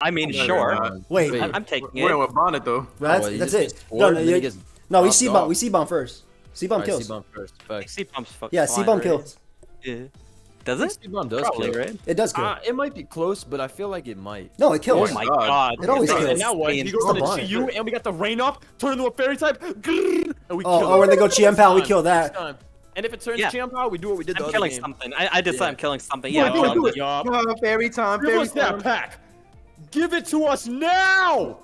I mean, No, sure. you're. Wait, Wait. I'm, I'm taking We're in it. with Bonnet though. that's, Oh, that's it. No, no, and then he you- gets no, we knocked C bomb. We C bomb first. C bomb Alright, kills. C-bomb first. Facts. C bomb's fucking Yeah, C bomb kills. Yeah. Does it? C-bomb does Probably, kill. right? It does kill. Uh, it might be close, but I feel like it might. no, it kills. Oh my God. god. It always kills. And now what? He insane. goes It's on the the and we got the rain up, turn into a fairy type, grrr, and we Oh, kill oh, it. when they go Chien we kill that. And if it turns Yeah. Chien we do what we did I'm other killing game. something. I, I decided Yeah. I'm killing something. Yeah, Yeah, do it, I'm do killing it. Yup. Uh, fairy time, fairy us that time. pack. Give it to us now.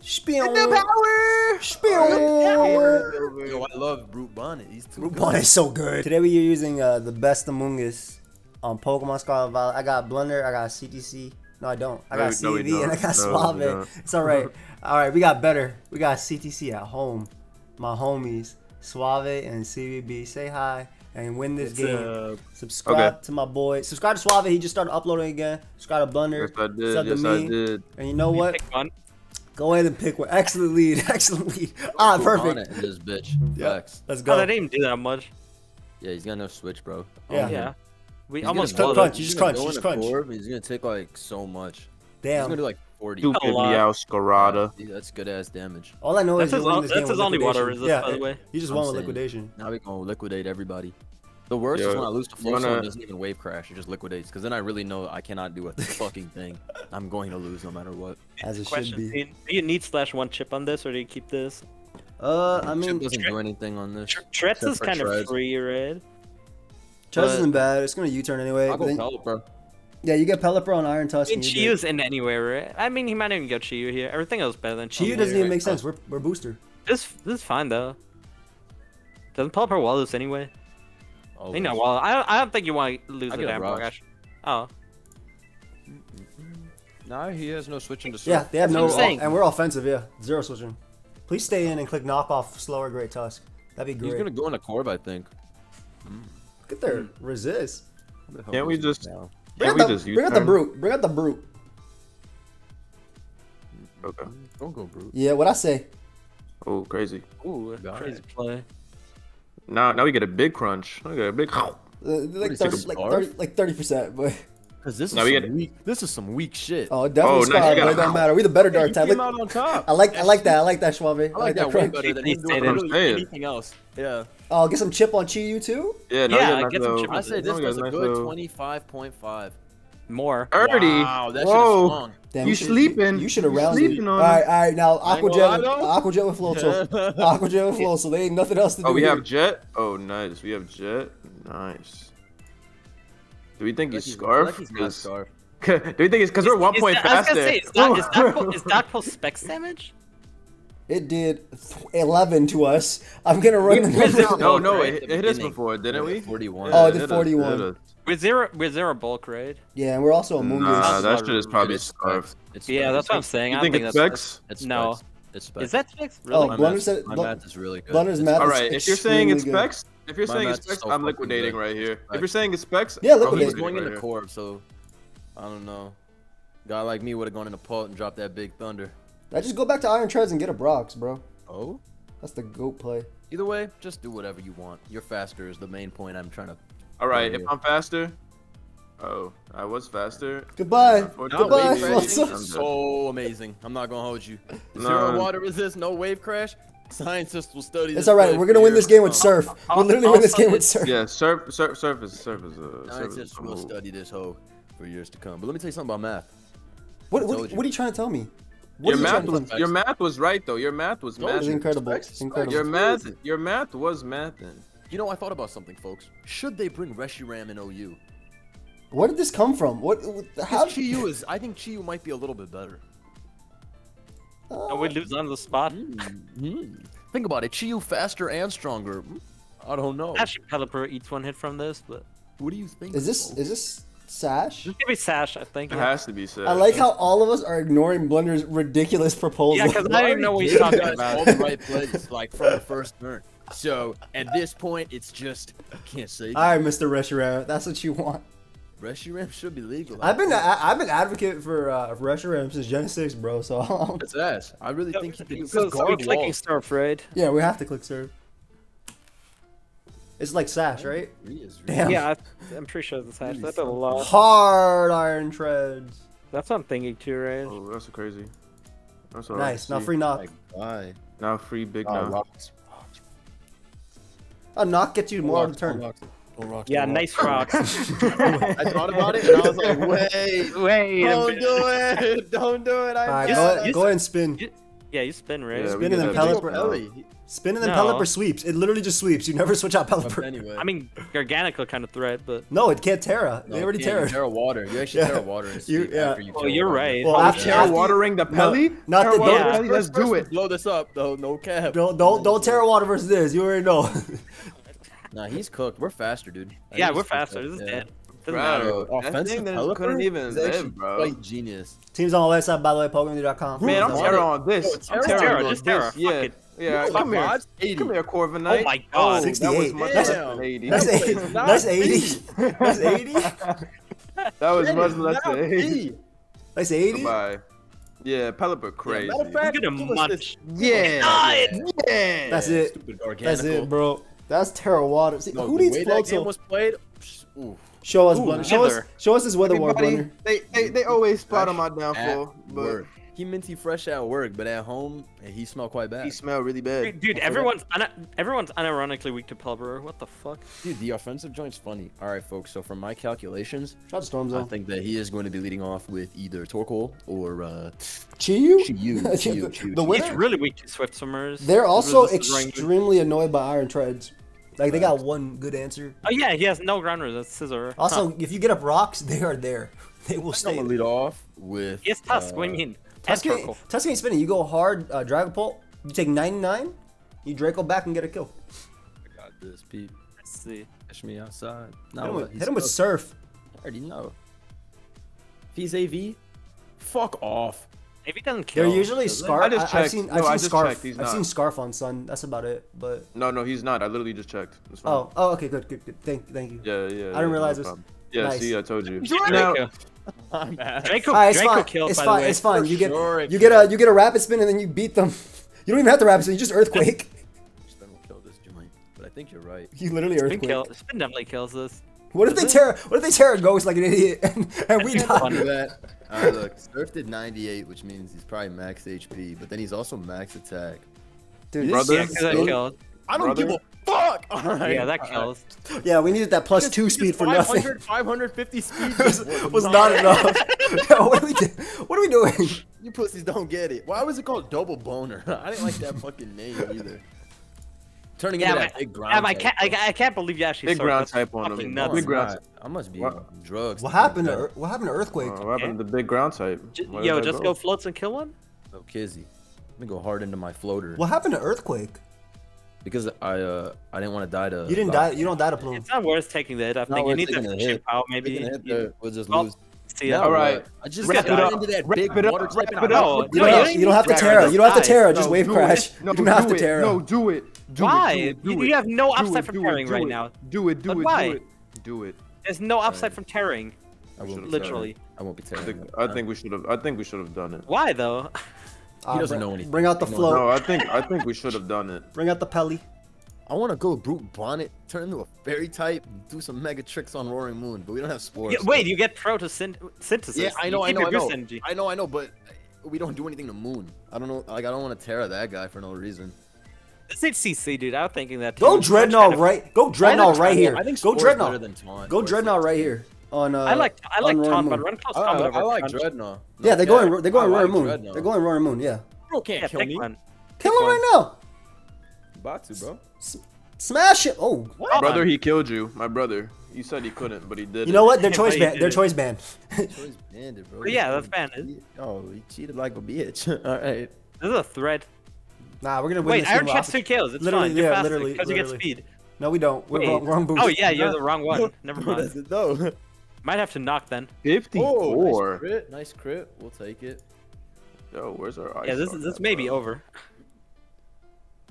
Spion. power. Spion. Yo, I love Brute Bonnet. He's too Root good. Bond is so good. Today we are using uh, the best Amoonguss on Pokemon Scarlet Violet. I got Blunder, I got CTC. No, I don't. I got no, we CV and I got No, Suave. don't. it's all right. All right, we got better. We got CTC at home. My homies, Suave and CBB. Say hi and win this It's, game. uh, Subscribe Okay. to my boy. Subscribe to Suave. He just started uploading again. Subscribe to Blunder. Yes, I did. Sub to Yes, I me. did. And you know what? Go ahead and pick one. Excellent lead. Excellent lead. Ah, Brute perfect. Bonnet in this bitch. Yeah. Facts. Let's Oh, go. that didn't do that much. Yeah, he's got no switch, bro. Yeah. Yeah. We He's almost gonna Crunch, blow You He's just gonna crunch, go you just crunch. Corv, He's gonna take like so much. Damn. He's Damn. gonna do like 40. Stupid A lot. Meowscarada. Yeah, That's good ass damage. All I know That's is you're his, winning that's his only water liquidation. resist, yeah, by the way. You just I'm won with saying. liquidation. Now we gonna liquidate everybody. The worst is when I lose to you full wanna- doesn't even wave crash. It just liquidates. Because then I really know I cannot do a fucking thing. I'm going to lose no matter what. As it should be. Do you, do you need slash one chip on this, or do you keep this? Uh, I mean, Chip doesn't do anything on this. Treads Except is kind of free, right? Trust but- isn't bad. It's gonna U-turn anyway. I'll go then- Pellet, bro. Yeah, you get Pelipper on Iron I Tusk. mean, and you get- Chiyu's in anywhere, right? I mean, he might even go Chiyu here. Everything else better than Chiyu. Chiyu doesn't here. even make sense. We're, we're booster. This this is fine though. Doesn't Pelipper wall this anyway? Always. You know, well, I don't, I don't think you want to lose I the get damn Rosh. Rosh. Oh, Nah, he has no switching to surf. Yeah, they have That's no, what and we're offensive. Yeah, zero switching. Please stay in and click knock off slower Great Tusk. That'd be great. He's gonna go in a Corv, I think. Look at their hmm. resist. The Can't we just- now? Bring out the, bring out the brute. Bring out the brute. Okay. Don't go brute. Yeah, what I say? Oh, crazy. ooh, Got crazy it. play. Now, now we get a big crunch. We get a big. Uh, like is it, a thirty, like thirty, like thirty percent. But Cause this is Now we some get- weak. This is some weak shit. oh, definitely Oh, nice, scar, you it a- don't matter. We the better dark he type. came out on top. I like, I like that. I like that Suave. I like that way crunch. better than He's him doing saying it. literally Saying. anything else. Yeah. Oh, get some chip on Chi U too. Yeah, now Yeah, we get nice some little- chip I on say this now was a nice good 25.5. More. Thirty. Wow, that shit is Whoa. strong. Damn, You should- sleeping. You should have You rounded. Sleeping on all right, all right. Now I ain't gonna lie, Aquajet, though. Aquajet with flow. So Aquajet with flow. So they ain't nothing else to oh, do. Oh, we here. have Jet. Oh, nice. We have Jet. Nice. Do we think I he's he's- scarf? like he's scarf. Do we think it's because we're one Is point that- I was faster? gonna say, is that, is that, is that post specs damage? It did eleven to us. I'm gonna run the Where's numbers. it- No, Oh, no, right it, at the it hit us before, didn't we? 41. Oh, it it did hit 41. it hit us. We're zero, we're bulk, right? Yeah, and we're also a moon Nah, that shit is probably It's scarf. specs. It's Yeah, that's what I'm saying. You I think don't it's think that's specs? It's No. specs. It's specs. Is that specs? Oh, Really? my Blunder math, said- my Blu- math is really good. Blunder's It's math All is if you're saying it's extremely good. specs, if you're My saying it's specs, so I'm liquidating good. right here. If you're saying it's specs, Yeah, I'm liquidate. He's going right into here. Corv, so I don't know. Guy like me would have gone into Pult and dropped that big thunder. I just go back to Iron Treads and get a Brox, bro. Oh? That's the goat play. Either way, just do whatever you want. You're faster is the main point I'm trying to. All right, if. I'm faster. Oh, I was faster. Goodbye. Goodbye, wave crashing Flosso. I'm dead. is so amazing. I'm not gonna hold you. No. Zero water resist, no wave crash. Scientists will study. It's all right. We're gonna win this game with to Surf. I'll- We'll literally win this game with Surf. Yeah, surf, surf, surface, surface, uh, come. surface. Scientists will oh. study this hoe for years to come. But let me tell you something about math. What, what, what are you trying to tell me? What Your you math was your math was right though. Your math was No, It's math. incredible. It's incredible. Your math, your math was math. You know, I thought about something, folks. Should they bring Reshiram in OU? Where did this come from? What? what how? Because Chiyu is. I think Chiyu might be a little bit better. Oh, we lose on the spot. Hmm. Think about it. Chiyu faster and stronger. I don't know. Actually, Pelipper eats one hit from this, but What do you think? Is this is this Sash? just give me Sash, I think. It has to be Sash. I like how all of us are ignoring Blunder's ridiculous proposal. Yeah, because I don't even know what he's talking about. all the right plays, like from the first turn. So at this point, it's just I can't say. all right, Mr. Reshiram, that's what you want. Reshiram should be legal. I've been I, I've been advocate for uh, for Reshiram since Gen 6, bro. So It's ass. I really think he can So, so we guard clicking walls. surf, right? yeah, we have to click surf. It's like Sash, right? Damn. Yeah, I, I'm pretty sure it's Sash. That's a lot. Hard Iron Treads. That's what I'm thinking too, right? Oh, that's crazy. That's all Nice. Now free knock. Like, why? Now free big Oh, now. rocks. A knock gets you more on the turn. Rocks, no rocks, Yeah, no nice rocks. rocks. I thought about it and I was like, wait, Wait don't minute. do it, don't do it. I All right, Just- go, just- ahead, go ahead and spin. you- Yeah, you spin, right? Yeah, Spin get and then that big Pelipper. Ellie. Spin and then No. Pelipper sweeps. It literally just sweeps. You never switch out But Pelipper. anyway. I mean, Garganacl kind of threat, but No, it can't Terra. No, they already. Terra. Terra water. You actually Yeah. Terra water and You- sleep yeah. after you oh, you're water. right. Well, Oh, after, yeah. Terra after- watering the No, not Terra the- water Yeah. Pelly? Let's do it. to Blow this up though. No cap. Don't don't don't Terra water versus this. You already know. Nah, he's cooked. We're faster, dude. I yeah, we're faster. This is yeah. dead. Doesn't matter. Bro, that Offensive thing that couldn't even is live, bro. quite genius. Teams on the website, by the way, PokeaimMD.com. Man, I'm Who's Terra on on this. Oh, I'm Terra? Terra Terra, just this. Terra, fuck Yeah, it. yeah. Who's Come here. 80. Come here, Corviknight. Oh my god. Oh, that 68. was much That's- less than 80. That's That eighty. was That's eighty. That's eighty. That was That much less than 80. me. That's eighty. Goodbye. Yeah, Pelipper crazy. Matter of fact, Look at him give us munch. Yeah. Yeah. That's it. Stupid Garganacl. That's it, bro. That's Terra water. See, No, who needs way float that game was played? psh, ooh. Show us, Ooh, Blunder. Show us. Wither. Show us this weather war, Everybody, Blunder. they, they, they always spot on my downfall, but work. He minty fresh at work, but at home, he smelled quite bad. he smelled really bad. Dude, dude, everyone's una- everyone's unironically weak to Pelipper. What the fuck? Dude, the offensive joint's funny. All right, folks. So from my calculations, Shout out to Storm I Zone. think that he is going to be leading off with either Torkoal or uh, Chiyu. Chiyu. Chiyu, Chiyu, the Chiyu. winner. He's really weak to Swift Swimmers. They're also Resistance is running good. extremely annoyed by Iron Treads. Like they got one good answer. Oh yeah, he has no ground resist. Scissor. Also, Huh. if you get up rocks, they are there. They will I'm stay. gonna lead off with. He has Tusk. uh, what do you mean? Tusk And ain't, Torkoal. Tusk ain't spinning. You go hard, uh, Dragapult. You take 99. You Draco back and get a kill. I got this, Pete. Let's see. Catch me outside. Hit him with, hit him with. Surf. I already know. If he's AV, fuck off. If he doesn't kill, They're usually does? Scarf. I just I, have checked. seen, No, I've I seen just Scarf. checked. He's I've seen. Scarf on Sun. That's about it. But No, no, he's not. I literally just checked. It's fine. oh, oh, okay, good, good, good. Thank, thank you. Yeah, yeah. I didn't realize no this. problem. Yeah, Nice. see, I told you. Draco. I'm. Draco, All right, it's Draco fine. killed, it's fine. It's fine. You get sure you get a you get a rapid spin and then you beat them. You don't even have to rapid spin. You just earthquake. Spin will kill this joint. But I think you're right. You literally Spin earthquake. kill. Spin definitely kills this. What if they it? tear? What if they tear a ghost like an idiot and, and we That's die? Do that. Uh, Alright, look. Surf did 98, which means he's probably max HP, but then he's also max attack. Dude, This Brother? Yeah, 'cause that spin- kills. I don't Brother? give a fuck! Alright. Yeah, that kills. Yeah, we needed that plus Just- two speed for nothing. 500, 550 speed was, was, was not enough. Yo, what are we do- What are we doing? You pussies don't get it. Why was it called double boner? I didn't like that fucking name either. Turning Yeah, into but- that big ground. Yeah, I type, can't, I. I can't believe you actually Big saw ground type on fucking him. nuts. Big No, ground it's not. I must be What? drugs. What happened to think What happened to earthquake? Uh, what happened to the big ground type? J- Where Yo, just go floats and kill one. that. Oh, Kizzy. Let me go hard into my floater. What happened to earthquake? Because I uh I didn't want to die to. You didn't die. You don't die to plume. It's not worth taking the hit. I Not think you need to the ship hit. out Maybe maybe. hit there, we'll just Well, lose. See. No, All right. I just Wrap got it into that Wrap big it up. water Wrap type it up. You No, don't, you have, don't you don't have to need Terra. Terra, You don't have to just Terra. Just wave crash. You don't have to it. Terra. No, do it. Do Why? It, do You, it, you have no do upside it, from do it, tearing do right now. Do it. Do But it. why? Do it. Do it. There's no upside from tearing. I won't Literally. tearing. I won't be I think. I think we should have. I think we should have done it. Why though? Uh, doesn't bring- know anything. Bring out the flow. No, I think I think we should have done it. Bring out the pelly. I want to go brute bonnet, turn into a fairy type, do some mega tricks on Roaring Moon, but we don't have spores. Yeah, wait, you get proto syn- synthesis. Yeah, I You know, I know, I know. energy. I know, I know, but we don't do anything to Moon. I don't know, like I don't want to tear that guy for no reason. This is CC, dude. I was thinking that. Too. Go It's dreadnought right. Go dreadnought right here. I think Go Spore's better dreadnought. than Taunt. Go Or dreadnought right here. On uh. I like I like on Roaring taunt, but Moon. run close I, combat I, over I like Crunch. Dreadnought. Yeah, they're No going. cap. They're going I Roaring like Moon. Dreadnought. They're going Roaring Moon. Yeah. Bro can't Yeah, kill me. one. Kill Pick him one. right now. Batu, bro. Smash it. Oh. What? Brother, he killed you. My brother. You said he couldn't, but he did. You know what? They're choice but he ban. did Their it. choice ban. Choice banded, bro. But yeah, that's banned. Oh, he cheated like a bitch. All right. This is a thread. Nah, we're gonna win Wait, this Iron game. Tread's off- two kills. It's Literally, fine. You're yeah, faster literally, because you get speed. No, we don't. We're wrong, wrong boost. Oh yeah, you're the wrong one. Never mind. that's it though. Might have to knock then. Oh, 54. nice crit. Nice crit. We'll take it. Yo, where's our ice? Yeah, this is this that, may be over.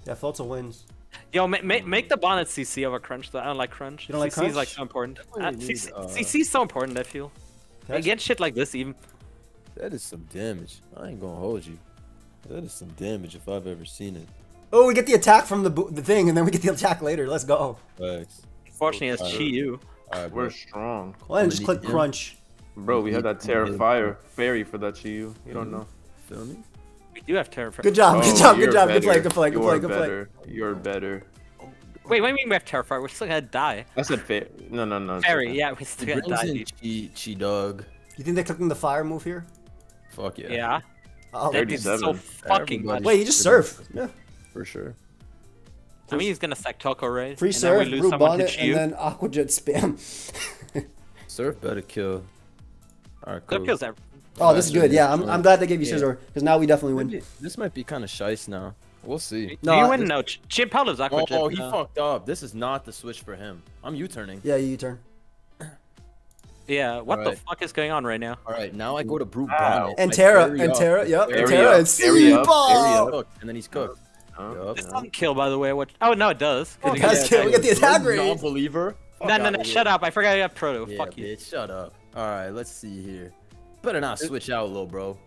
Yeah, Fulta wins. Yo, ma- ma- make the bonnet CC over Crunch. Though I don't like Crunch. You don't like CC is like so important. Uh, need, CC, uh, CC so important. I feel. Can I Against shit like this, even. That is some damage. I ain't gonna hold you. That is some damage if I've ever seen it. Oh, we get the attack from the the thing, and then we get the attack later. Let's go. Facts. Unfortunately, it's Uh, Chi Yu. All right, We're bro. strong. Well, and just click him. crunch. Bro, we had that Terra Fire Fairy for that Chiyu. You don't know. Feel me? We do have Terra. Good job, good Oh, job, good job. Good play, better. good play, good You're play, good play. better. You're better. Wait, what do you mean we have Terrafire? We're still gonna die. I said fair. No, no, no. Fairy, okay. yeah, we're still gonna die, in dude. Chi, Chi Dog. You think they're clicking the fire move here? Fuck yeah. Yeah, Oh, that did so 37. fucking much. Wait, you just surf. Yeah. For sure. I mean, he's gonna sack Toko, right? Free And then surf, we lose root someone to bonnet, and then aqua jet spam. Surf better kill. Alright, That cool. kills every- oh, this is good. Yeah, I'm, I'm glad they gave you Yeah. scissor because now we definitely win. Maybe- This might be kind of shice now. We'll see. No, you I- win? No, Ch- Chimp lives Aqua Oh, Jet, oh, he uh, fucked up. This is not the switch for him. I'm U-turning. Yeah, you turn. Yeah, what the fuck is going on right now? All right, now I go to Brute Wow. Bonnet. And Terra, and. Terra, yep, and Terra, and area Sea up, ball. and then he's cooked. Huh? Yup. This doesn't kill, by the way. What? Oh no, it does. Oh, you that's get- kill. We get the attack rate. Non-believer. No, no, no, shut up! I forgot you have Proto. Yeah, Fuck you. bitch, shut up. All right, let's see here. Better not switch out, little bro.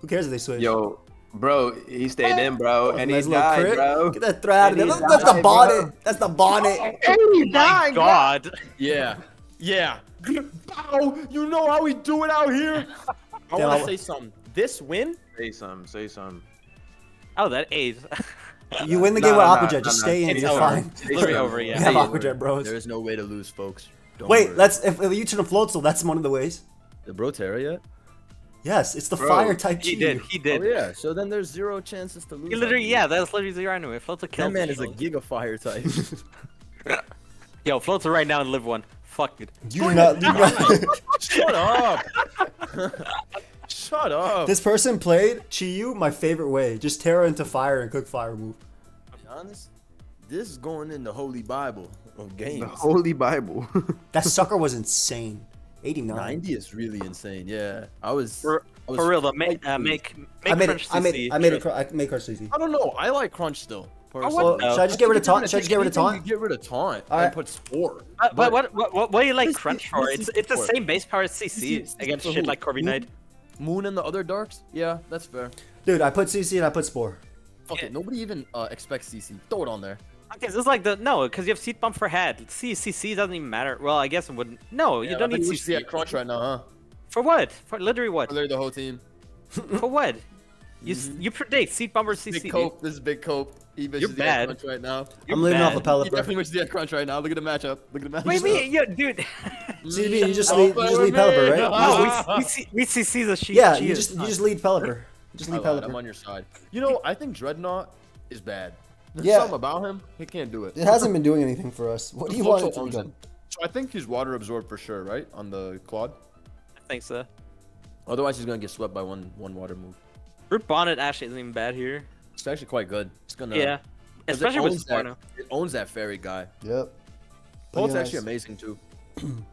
Who cares if they switch? Yo, bro, he stayed in, bro, and he Nice little died, crit. bro. Get that thread out of there. And Look, That's the bonnet. bro. That's the bonnet. Oh, oh my god! Yeah, yeah. Bow, you know how we do it out here. I want to say something. This win, Say some, say some. Oh, that eight. You win the Nah, game with nah, aqua jet. Just nah. stay in. It's You're over. fine. It's literally over. We Yeah. have Hey, aqua jet, bros. there is no way to lose, folks. Don't Wait, worry. let's. If, if you turn a float still, that's one of the ways. the bro Terra yet? Yes, it's the Bro, fire type He Chi. did. He Oh did. yeah. So then there's zero chances to lose. He literally, believe. yeah, that's literally zero anyway. Floats a kill. That man is a giga fire type. Yo, floats are right now and live one. Fuck it. You do not. You do not. Shut up. Shut up. this person played Chiyu my favorite way. Just Terra into fire and cook fire move. To be honest, this is going in the Holy Bible of games. The Holy Bible. That sucker was insane. 89. 90 is really insane. Yeah, I was. For, I was for real though, make quite uh, pleased. make make I made Crunch it. I made. I made it. cr- I make her easy. I don't know. I like Crunch still. Personally. Well, the- should I just get rid of If taunt? Should I just get rid of anything, taunt? you Get rid of taunt Alright. and put spore. Uh, but what, what what what do you like Crunch for? It's it's the same base power as This CC is- against shit like Corviknight. Moon and the other darks? Yeah, that's fair. Dude, I put CC and I put Spore. Fuck Yeah. it. Nobody even uh, expects CC. Throw it on there. Okay, this is like the no, because you have seat bump for head. C CC doesn't even matter. Well, I guess it wouldn't. No, you don't need CC CC. at Crunch right now, huh? For what? For literally what? Literally the whole team. For what? You s you predict seat bumper CC. Big. Cope. This is Big Cope. He wishes he bad. Crunch right now. You're I'm living off bad. the pellet. He bro. definitely wishes he had Crunch right now. Look at the matchup. Look at the matchup. Wait, wait, yo, dude. CB, you just lead. You just lead Pelipper, me. right? no, we, we see we CC the sheet. Yeah, she you just you just lead Pelipper. Just lead lied, I'm on your side. You know, I think Dreadnought is bad. There's Yeah. something about him. He can't do it. It hasn't been doing anything for us. What do you want it Floatzel to be owns done? it. So I think he's water absorbed for sure, right? On the Claude. I think so. Otherwise, he's gonna get swept by one one water move. Brute bonnet actually isn't even bad here. It's actually quite good. It's gonna yeah, 'cause it especially with owns that, Sparno. It owns that fairy guy. Yep. Claude's Pretty actually amazing too.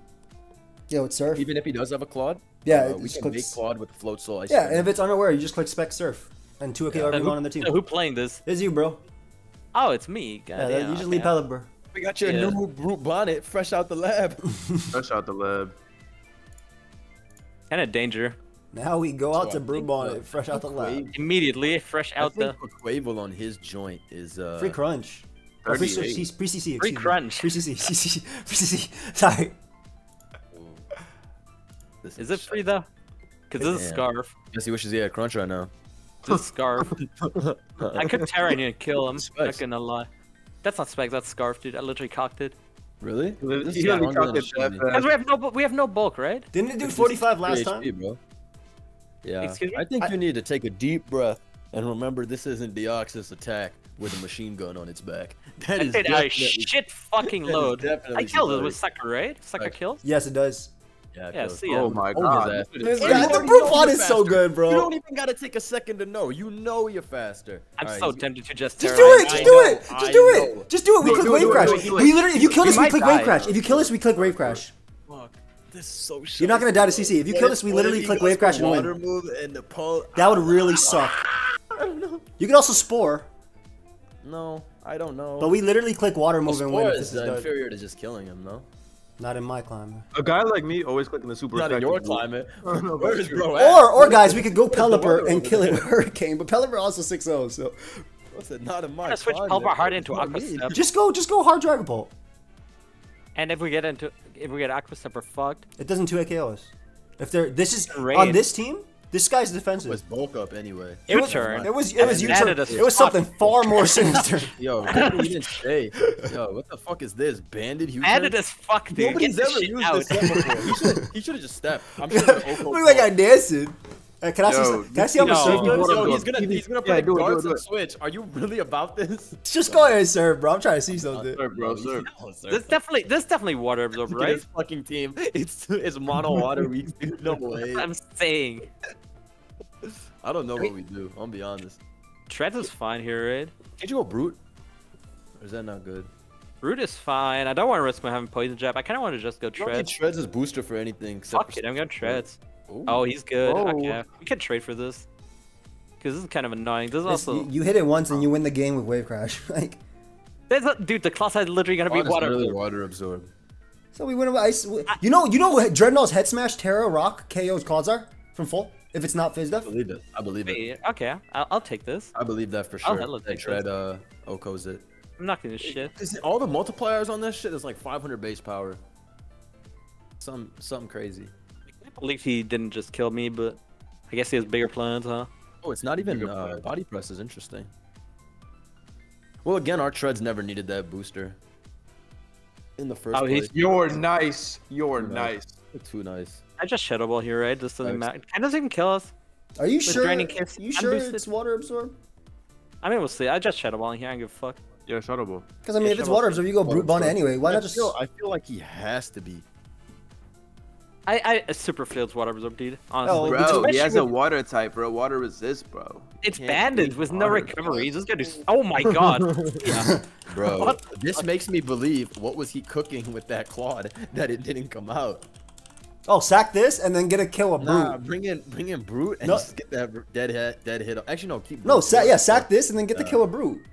Yeah, with Surf. Even if he does have a Claude, Yeah, uh, it we just can make clicks- Claude with Floatzel. Ice Yeah, and if it's unaware, you just click Spec Surf. And 2 KO So everyone who, on the team. so who playing this? It's you, bro. Oh, it's me. God Yeah, damn, you just okay. lead Pelipper. we got your Yeah. new brute bonnet fresh out the lab. Fresh out the lab. Kind of danger. Now we go out So to I Brew think, Bonnet, uh, fresh out the lab. Immediately, fresh out the. think Quavel on his joint is uh, Free crunch. Or free 38. CC, free CC, Free crunch. Free CC, CC, free CC. Sorry. This Is it free though? Cause this is Damn. scarf. Guess he wishes he had crunch right now. This is scarf. I could Terra and kill him. Not Specs. gonna lie. That's not spec. That's scarf, dude. I literally cocked it. Really? He This he is literally stronger than cocked it it should that be. fast. Cause we have no bu- we have no bulk, right? Didn't it do 45 last time? HP, bro. Yeah. Excuse me? I think I- you need to take a deep breath and remember this isn't Deoxys attack with a machine gun on its back. That I is did a shit fucking load. I killed it with sucker, right? Sucker Right. kills. Yes, it does. Yeah, Yeah, see oh ya. Oh my god. ass. This And the already Brew know Bonnet you're is so good, bro. You don't even gotta take a second to know. You know you're faster. I'm Alright, so he's- tempted to just Just do it, just do it, just do it, just do it. We click wave crash. do it, do We literally, if you kill You us, we click wave crash. If you kill us, we click wave crash. Fuck. This is so shit. You're not gonna die to CC. If you kill us, we literally click wave crash and water win. move and the pole. That would really suck. You could also spore, No, I don't know. but we literally click water move and win. Spore if is this is done. inferior to just killing him, though. Not in my climate. A guy like me always clicking the super Not in your move. climate. I don't know about Where is bro at? Or, or guys, we could go Pelipper and kill it there. with Hurricane, but Pelipper also 6-0, so What's that? Not in my I'm switch climate. Pelipper hard into Aqua mean? Step. just go, just go hard Dragon Bolt. And if we get into if we get Aqua Step, we're fucked. It doesn't 2 KO us. If they're this is on this team, this guy's defensive. It was defensive. bulk up anyway. It was U-turn. it was it was And U turn. It was something far more sinister. Yo, nobody even say. Yo, what the fuck is this? Banded Houston? Added as fuck, dude. Nobody's Get ever used out. this set before. He should have just stepped. I'm sure Look like I dancing. Hey, can I see? Yo, Can I see how much no. surf does? Yo, he's gonna he's gonna Yeah, put do it, do it, darts do and it. switch. Are you really about this? Just go ahead and surf, bro. I'm trying to see something. Sir, bro, he's sir. not. This definitely, this definitely water absorber, Look at right? This fucking team. It's it's mono water week. dude. No way. I'm saying. I don't know what we do. I'm gonna be honest. Treads is fine here, right? Can't you go brute? Or is that not good? Root is fine. I don't want to risk my having poison jab. I kind of want to just go I don't need treads. Treads as booster for anything. Fuck it, I'm going to treads. Ooh. Oh, he's good. Whoa. Okay, we can trade for this. Because this is kind of annoying. This is This- also, you, you hit it once and you win the game with wave crash. like, There's a, dude. The class is literally gonna be Water's water. really absorber. water absorb. so we win with ice. You know, you know, Dreadnought's head smash Terra Rock KO's Quasar from full. If it's not Fizz I believe it. I believe it. Okay, I'll, I'll take this. I believe that for sure. I'll sure. take tread uh Oko's it. I'm not gonna shit. Is it- all the multipliers on this shit is like 500 base power. Some something crazy. I can't believe he didn't just kill me, but I guess he has bigger plans, huh? Oh, it's not even uh, body press is interesting. Well, again, our treads never needed that booster. In the first Oh, place. he's- You're nice. You're Nice. nice. too nice. I just shadowball here, right? This doesn't matter. Kind doesn't even kill us. Are you sure? draining kicks You and sure boosted. it's water absorb? I mean, we'll see. I just shadowballing here. I don't give a fuck. Yeah, shadowball. Because I mean, Yeah, if it's water absorb, you go brute bond anyway. Why I not just? Feel, I feel like he has to be. I, I super fields water absorb, dude. Honestly, Oh, Bro, he Especially has a water type, bro. Water resist, bro. It's Can't banded with no water. recovery. This guy do. Oh my god. yeah. Bro, What this makes me believe what was he cooking with that Claude that it didn't come out. Oh, sack this and then get a kill with brute. Nah, bring in bring in brute and No. just get that dead hit dead hit. Actually, no, keep. No, Brute. sack yeah, sack this and then get the Yeah. kill with brute.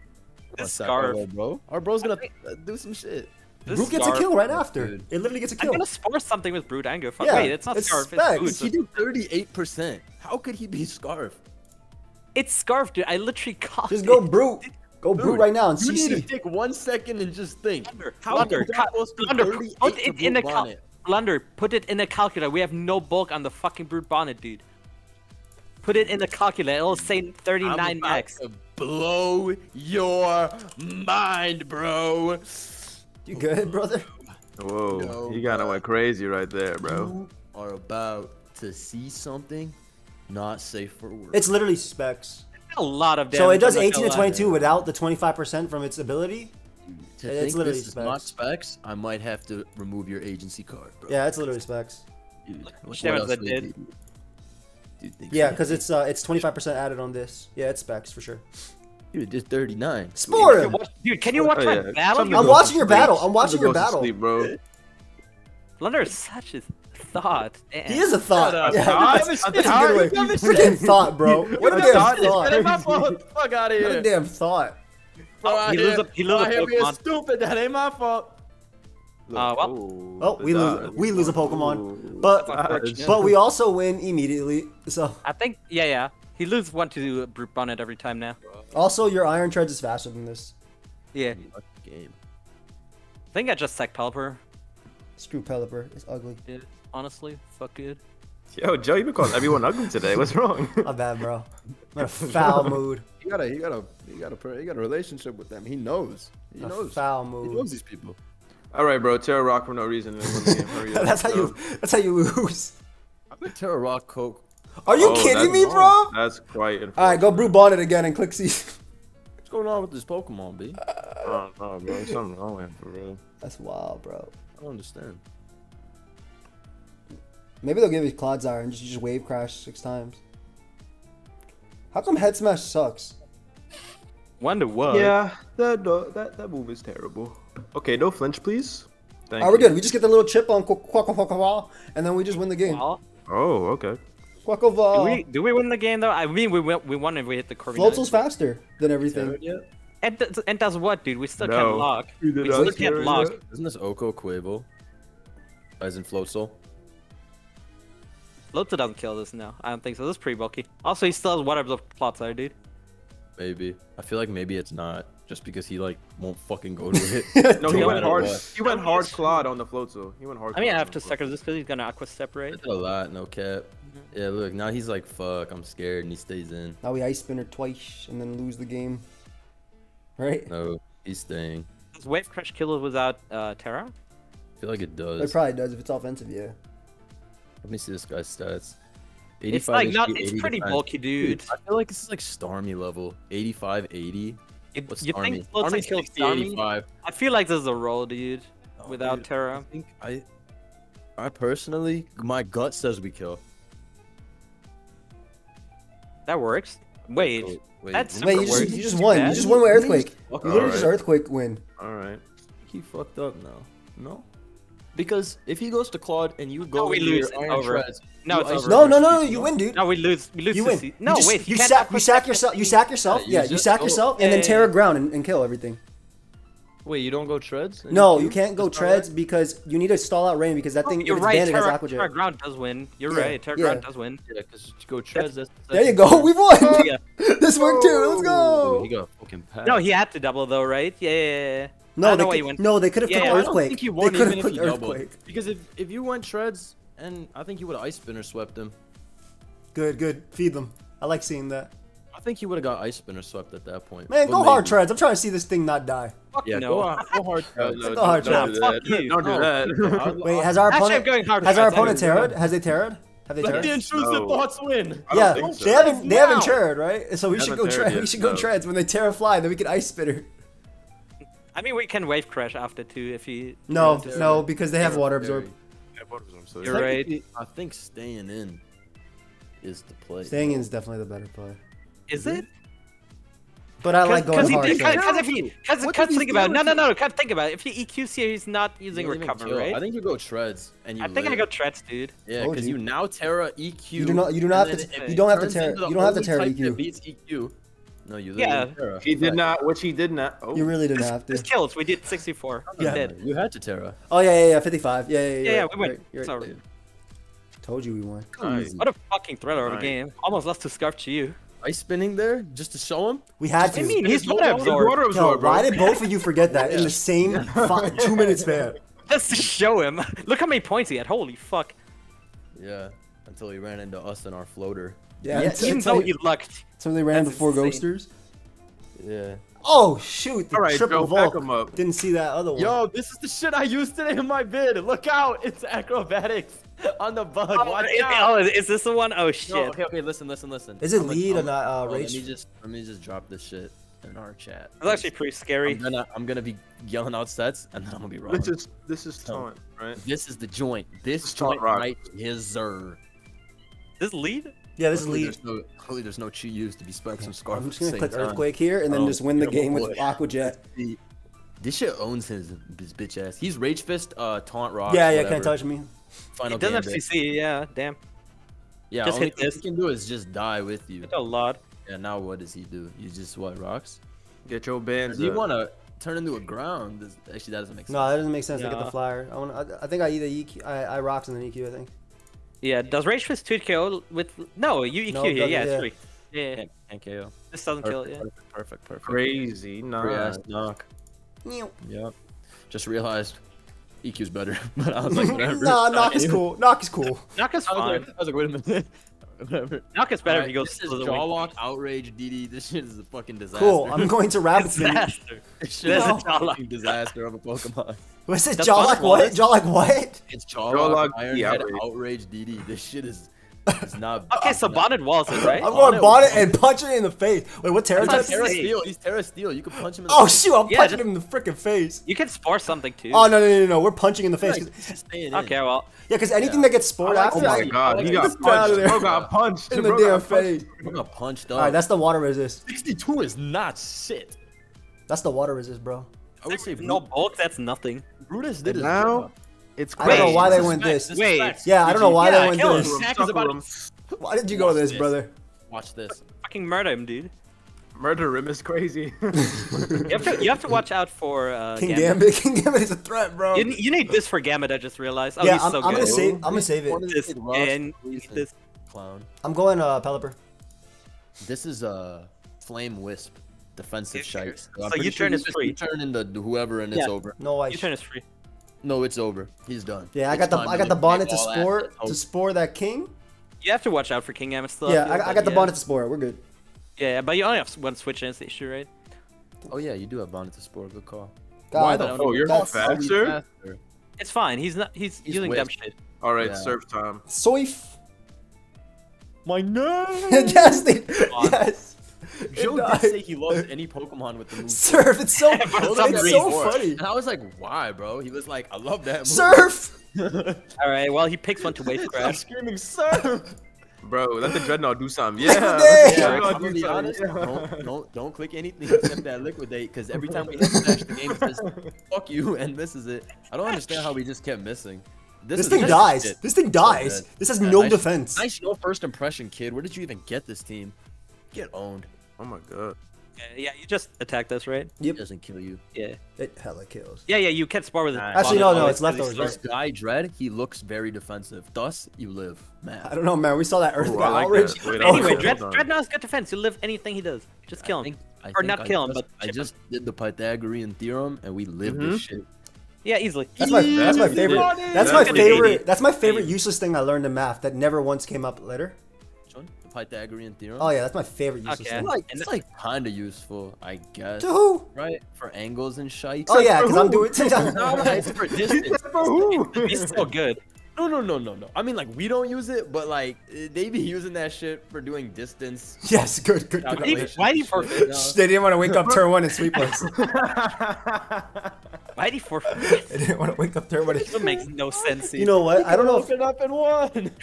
This sack our scarf. bro. Our bro's gonna uh, do some shit. This Brute gets a kill right after. dude. It literally gets a I'm kill. gonna spore something with Brood Anger. Fuck. Yeah, Wait, it's not it's Scarf. specs. It's He did thirty-eight percent. How could he be scarf? It's Scarf, dude. I literally caught Just it. go brute. Go brute right now and You need to take one second and just think. Blunder, How blunder, is that ca- supposed to blunder, put it in the Brute cal- Bonnet? blunder. Put it in the calculator. We have no bulk on the fucking brute bonnet, dude. Put it in the calculator. It'll say I'm 39 about max. to blow your mind, bro. You good, brother? Whoa, Yo, you kind of bro. went crazy right there, bro. You are about to see something not safe for work. It's literally specs. A lot of damage. So it does 18 to 22 without the 25% from its ability. to it's think literally this is not specs. specs, I might have to remove your agency card, bro. Yeah, it's literally specs. Dude, much what else that did. Dude, Yeah, because it's uh it's 25% added on this. Yeah, it's specs for sure. Dude, just 39. Spore Dude, him. Dude, can you watch Oh, my yeah. battle? I'm goes watching to your battle. I'm watching your battle. sleep, bro. Blunder is such a thought. He is a thought. up. Yeah, Thought? that's, A that's a thought? good way. You Freaking thought, bro. What a damn That thought. ain't my. Fuck out of What a damn thought. Bro, Oh, he here- a- he lose a being Pokemon. stupid. That ain't my fault. Uh, well, Ooh, Oh, we lose. We lose a Pokemon, Ooh, but but we also win immediately. So I think, yeah, yeah. He loses one to brute bonnet every time now. also your Iron Treads is faster than this. Yeah. Game. I think I just sacked Pelipper. Screw Pelipper. It's ugly. Dude, honestly, fuck it. Yo, Joe, you've been calling everyone ugly today. What's wrong? My bad, bro. I'm in a foul mood. He got a he got a he got a he got a relationship with them. He knows. He A knows. foul mood. He mood. knows these people. All right, bro. Terra Rock for no reason. and win the game. Hurry up, that's how you. That's how you lose. I bet Terra Rock Coke. Are you Oh, kidding me, bro? That's quite. All right, go Brute Bonnet again and click C. What's going on with this Pokemon, B? Uh, oh, no, bro. Something wrong with him for real. That's wild, bro. I don't understand. Maybe they'll give you Clodsire and just just wave crash six times. How come Head Smash sucks? Wonder what? Yeah, that that that move is terrible. Okay, no flinch, please. Thank Alright, we're you. good. We just get the little chip on Qu- Quack Quack Quack Quack, and then we just win the game. Oh, okay. Quack Quack do we do we win the game though? I mean, we win, we won if we hit the Corviknight. Floatzel's faster than everything. And, th- and does what, dude? We still No. can't lock. You did We not still can't carry lock. that. Isn't this Oko Quavo? As in Floatzel? Lotsa doesn't kill this now. I don't think so. This is pretty bulky. Also, he still has whatever the plots are, dude. Maybe. I feel like maybe it's not. just because he like won't fucking go to it. No, he No went hard. what. He went hard Claude on the float He went hard. I mean, I Claude have on to the sucker this because he's gonna aqua separate. I a lot, no cap. Yeah, look, now he's like, fuck, I'm scared, and he stays in. Now we ice spinner twice and then lose the game. Right? No, he's staying. Does Wave Crash kill it without uh, Terra? I feel like it does. It probably does if it's offensive, yeah. Let me see this guy's stats. It's like 85 not. It's 80 pretty defense. bulky, dude. I feel like this is like Starmie level. 85, 80. You, What's you Starmie? think floats Starmie's and 60, 85. I feel like this is a roll, dude. Oh, Without dude, Terra. I think I, I personally, my gut says we kill. That works. Wait, Wait, wait, that's Wait, you just, you just Too won. You just won with Earthquake. You literally just Earthquake win. All right. He fucked up now. No. Because if he goes to Claude and you go we lose. Iron over. Treads, No, it's over. No, no, no, no, you win, dude. no, we lose. We lose. You win. No, you just, wait. you can't sack, you sack yourself. You sack yourself. Yeah, you Yeah, you sack go- yourself, and then Yeah, Terra yeah. ground and, and kill everything. Wait, you don't go treads? No, do- you can't go That's treads right? because you need to stall out rain because that oh, thing, Oh, You're right. banded, has Terra, aqua Terra. Ground does win. You're Yeah, right. Terra yeah. Ground does win. Yeah, because you go treads. That's, There you go. We won. Oh, yeah. this worked too. Let's Oh, he go. got fucking packed. No, he had to double though, right? Yeah, yeah, yeah, yeah. No, they could, went- no, they could have Yeah, clicked yeah, I earthquake. don't think he they won could have even if clicked doubled. earthquake. Because if, if you went treads, and I think you would have ice spinner swept him. Good, good. Feed them. I like seeing that. I think he would have got ice spinner swept at that point. Man, But go hard maybe. treads. I'm trying to see this thing not die. Fuck Yeah, no. go, hard- go hard No, no, Go hard, don't do that. Don't do that. Wait, has our Actually, I'm opponent going hard. has our opponent anyway. terrored? Has they terrored? Have they Let the intrusive No. thoughts win. Yeah, so. they haven't they haven't Now. terrored, right? So we should go terrored tread. yet, We should go no. treads when they terra fly. Then we can ice spitter. I mean, we can wave crash after too if he. No, no, because they have water absorb. Yeah, both of so You're right. I think staying in is the play. Staying in is definitely the better play. Is it? But I like going hard. because if he, because What because did he think about it. no, no, he- no. Because think about it. If he EQs here, he's not using You recover, right? I think you go treads and you. I think I live. got treads, dude. Yeah, because you. you now Terra EQ. You do not- you do not have to- you don't have to Terra- you don't have to Terra EQ. beats EQ. No, you Yeah. Terra. He did not, which he did not. Oh, You really didn't This, have this to. kills. We did 64. Yeah. Did. You had to Terra. Oh yeah, yeah, yeah. 55. Yeah, yeah, yeah. Yeah, yeah, right, we win. right, you're It's right. over. Told you we won. Nice. What a fucking thriller of a Nice. game. Almost lost to Scarf to you. Ice spinning there just to show him. We had I mean, he's no water water- absorbed. Yo, why did both of you forget that in the same five, two minute span? Just to show him. Look how many points he had. Holy fuck. Yeah. Until he ran into us in our floater. Yeah, Yeah, even though he lucked. until they ran That's before insane. ghosters. Yeah. Oh shoot! The All right, triple Joe, back Volk. him up. Didn't see that other one. Yo, this is the shit I used today in my bid. Look out! It's acrobatics on the bug. Oh, Watch is, out! oh, is this the one? Oh shit. No, okay, okay, listen, listen, listen. Is it I'm gonna- lead or not? Uh, oh, Let me just let me just drop this shit in our chat. It's actually pretty scary. I'm gonna I'm gonna be yelling out sets and then I'm gonna be wrong. This is this is taunt, right? This is the joint. This is Taunt joint Rock. right is sir. This lead? Yeah, this is Hopefully lead. There's no, hopefully there's no chi used to be spiked some scarf. I'm just gonna same click time. earthquake here and then Oh, just win the game boy. with Aqua Jet. This shit owns his, his bitch ass. He's Rage Fist, uh, Taunt Rock. Yeah, yeah, whatever. can't touch me. Final It doesn't have Gambit. CC, yeah, damn. Yeah, Just only hit thing this. he can do is just die with you. It's a lot. Yeah, now what does he do? He just what rocks? Get your bands Does he want to turn into a ground? Does, actually, that doesn't make sense. No, that doesn't make sense to get Yeah. the flyer. I, want, I, I think I either EQ, I, I rocks and then EQ. I think. Yeah, does Rage Fist 2 kill with. No, you EQ No, here, doesn't- yeah, yeah. it's free. Yeah, Can't, can't KO. this doesn't kill it, Perfect, yeah. perfect, perfect, perfect. Crazy, Free nah. ass knock. Yep. Just realized EQ's better, but I was like, whatever. nah, knock is cool. Knock is cool. Knock is I was, fine. like, I was like, wait a minute. whatever. Knock is better if he goes This to is the jaw lock, outrage, DD. This shit is a fucking disaster. Cool. I'm going to rapid spin. Disaster. This shit This is is a jaw lock. disaster of a Pokemon. What's it? That's Jaw like what? Jaw like what? It's jaw Jaw lock, lock, iron head, outrage. outrage, DD. This shit is, is not. Okay, so Bonnet walls it, right? I'm going to Bonnet bonnet and punch it in the face. Wait, what Terra type? Terra Steel. He's Terra Steel. You can punch him in the Oh face. shoot! I'm Yeah, punching just- him in the freaking face. You can spore something too. Oh no no no no! no. We're punching in the face. Like, 'cause- he's just staying in. Okay, well, yeah, because anything Yeah. that gets spored after, Oh my god, he got punched. Bro got punched. in the damn got punched. face. I got punched up. All right, that's the water resist. 62 is not shit. That's the water resist, bro. I would say no Bru- bulk, that's nothing. Brutus did it. Now, job. it's I don't know why they went this. Wait. Yeah, I don't know why they went this. him. Sack is about him. Why did you go this, this. brother? Watch this. Fucking murder him, dude. Murder him is crazy. You have to, you have to watch out for uh, King Gambit. Gambit. King Gambit is a threat, bro. You, you need this for Gambit, I just realized. Oh, yeah, he's I'm, so I'm gonna save. I'm gonna save it. This, and you need this. Clown. I'm going uh Pelipper. This is uh, Flame Wisp. defensive shite. So, I'm so you sure turn you is free. You turn into whoever and it's over. No You ice. turn is free. No, it's over. He's done. Yeah, I It's got the I got the bonnet to all spore to over. spore that king. You have to watch out for King Amit still. Yeah, I, I got the yeah. bonnet to spore. We're good. Yeah, yeah, but you only have one switch and it's the issue, right? Oh yeah, you do have bonnet to spore. Good call. God, Why the Oh, you're That's- faster? faster? It's fine. He's not. He's, He's using whipped. dumb shit. All right, Yeah. surf time. Soif. My name. yes, they, yes. Joe It did say he loves any Pokemon with the move. Surf. It's so For it's so funny. And I was like, why, bro? He was like, I love that move. Surf. All right. Well, he picks one to wave I'm screaming surf. Bro, let the dreadnought do something. Liquidate! Yeah. let the Yeah, I'm do gonna be something, honest. yeah. Don't, don't don't click anything except that liquidate, because every time we hit smash, the game says "fuck you" and misses it. I don't understand how we just kept missing. This is thing good dies. shit. This thing dies. This has Yeah, no nice- defense. Nice no first impression, kid. Where did you even get this team? Get owned. Oh my god. Yeah, yeah, you just attacked us, right? Yep. It doesn't kill you. Yeah. It hella kills. Yeah, yeah. You can't spar with it. Actually, no, no, it's leftovers, This guy Dread, he looks very defensive. Thus, you live. Man. I don't know, man. We saw that Earth Ooh, guy I like outrage. that. Wait, Anyway, hold Dread, on. Dreadnought's good defense. You live anything he does. Just kill him. I think, I Or not I kill him, just- but I chip just did the Pythagorean theorem, and we live Mhm. this shit. Yeah, easily. That's my that's my favorite. That's my favorite. That's my favorite useless thing I learned in math that never once came up later. Which one? The Pythagorean theorem. Oh yeah, that's my favorite useless Okay. thing. It's like, And it's like kind of useful, I guess. To who? Right? For angles and shite. Oh yeah, because I'm doing. No, it's for distance. For who? He's so good. No, no, no, no, no. I mean, like, we don't use it, but, like, they be using that shit for doing distance. yes, good, good, good. Why do you- why do you and shit, forfeit? you? They didn't want to wake up turn one and sweep us. Why do you forfeit? They didn't want to wake up turn one. And... That makes no sense. You know what? I don't know. If... Open up in one.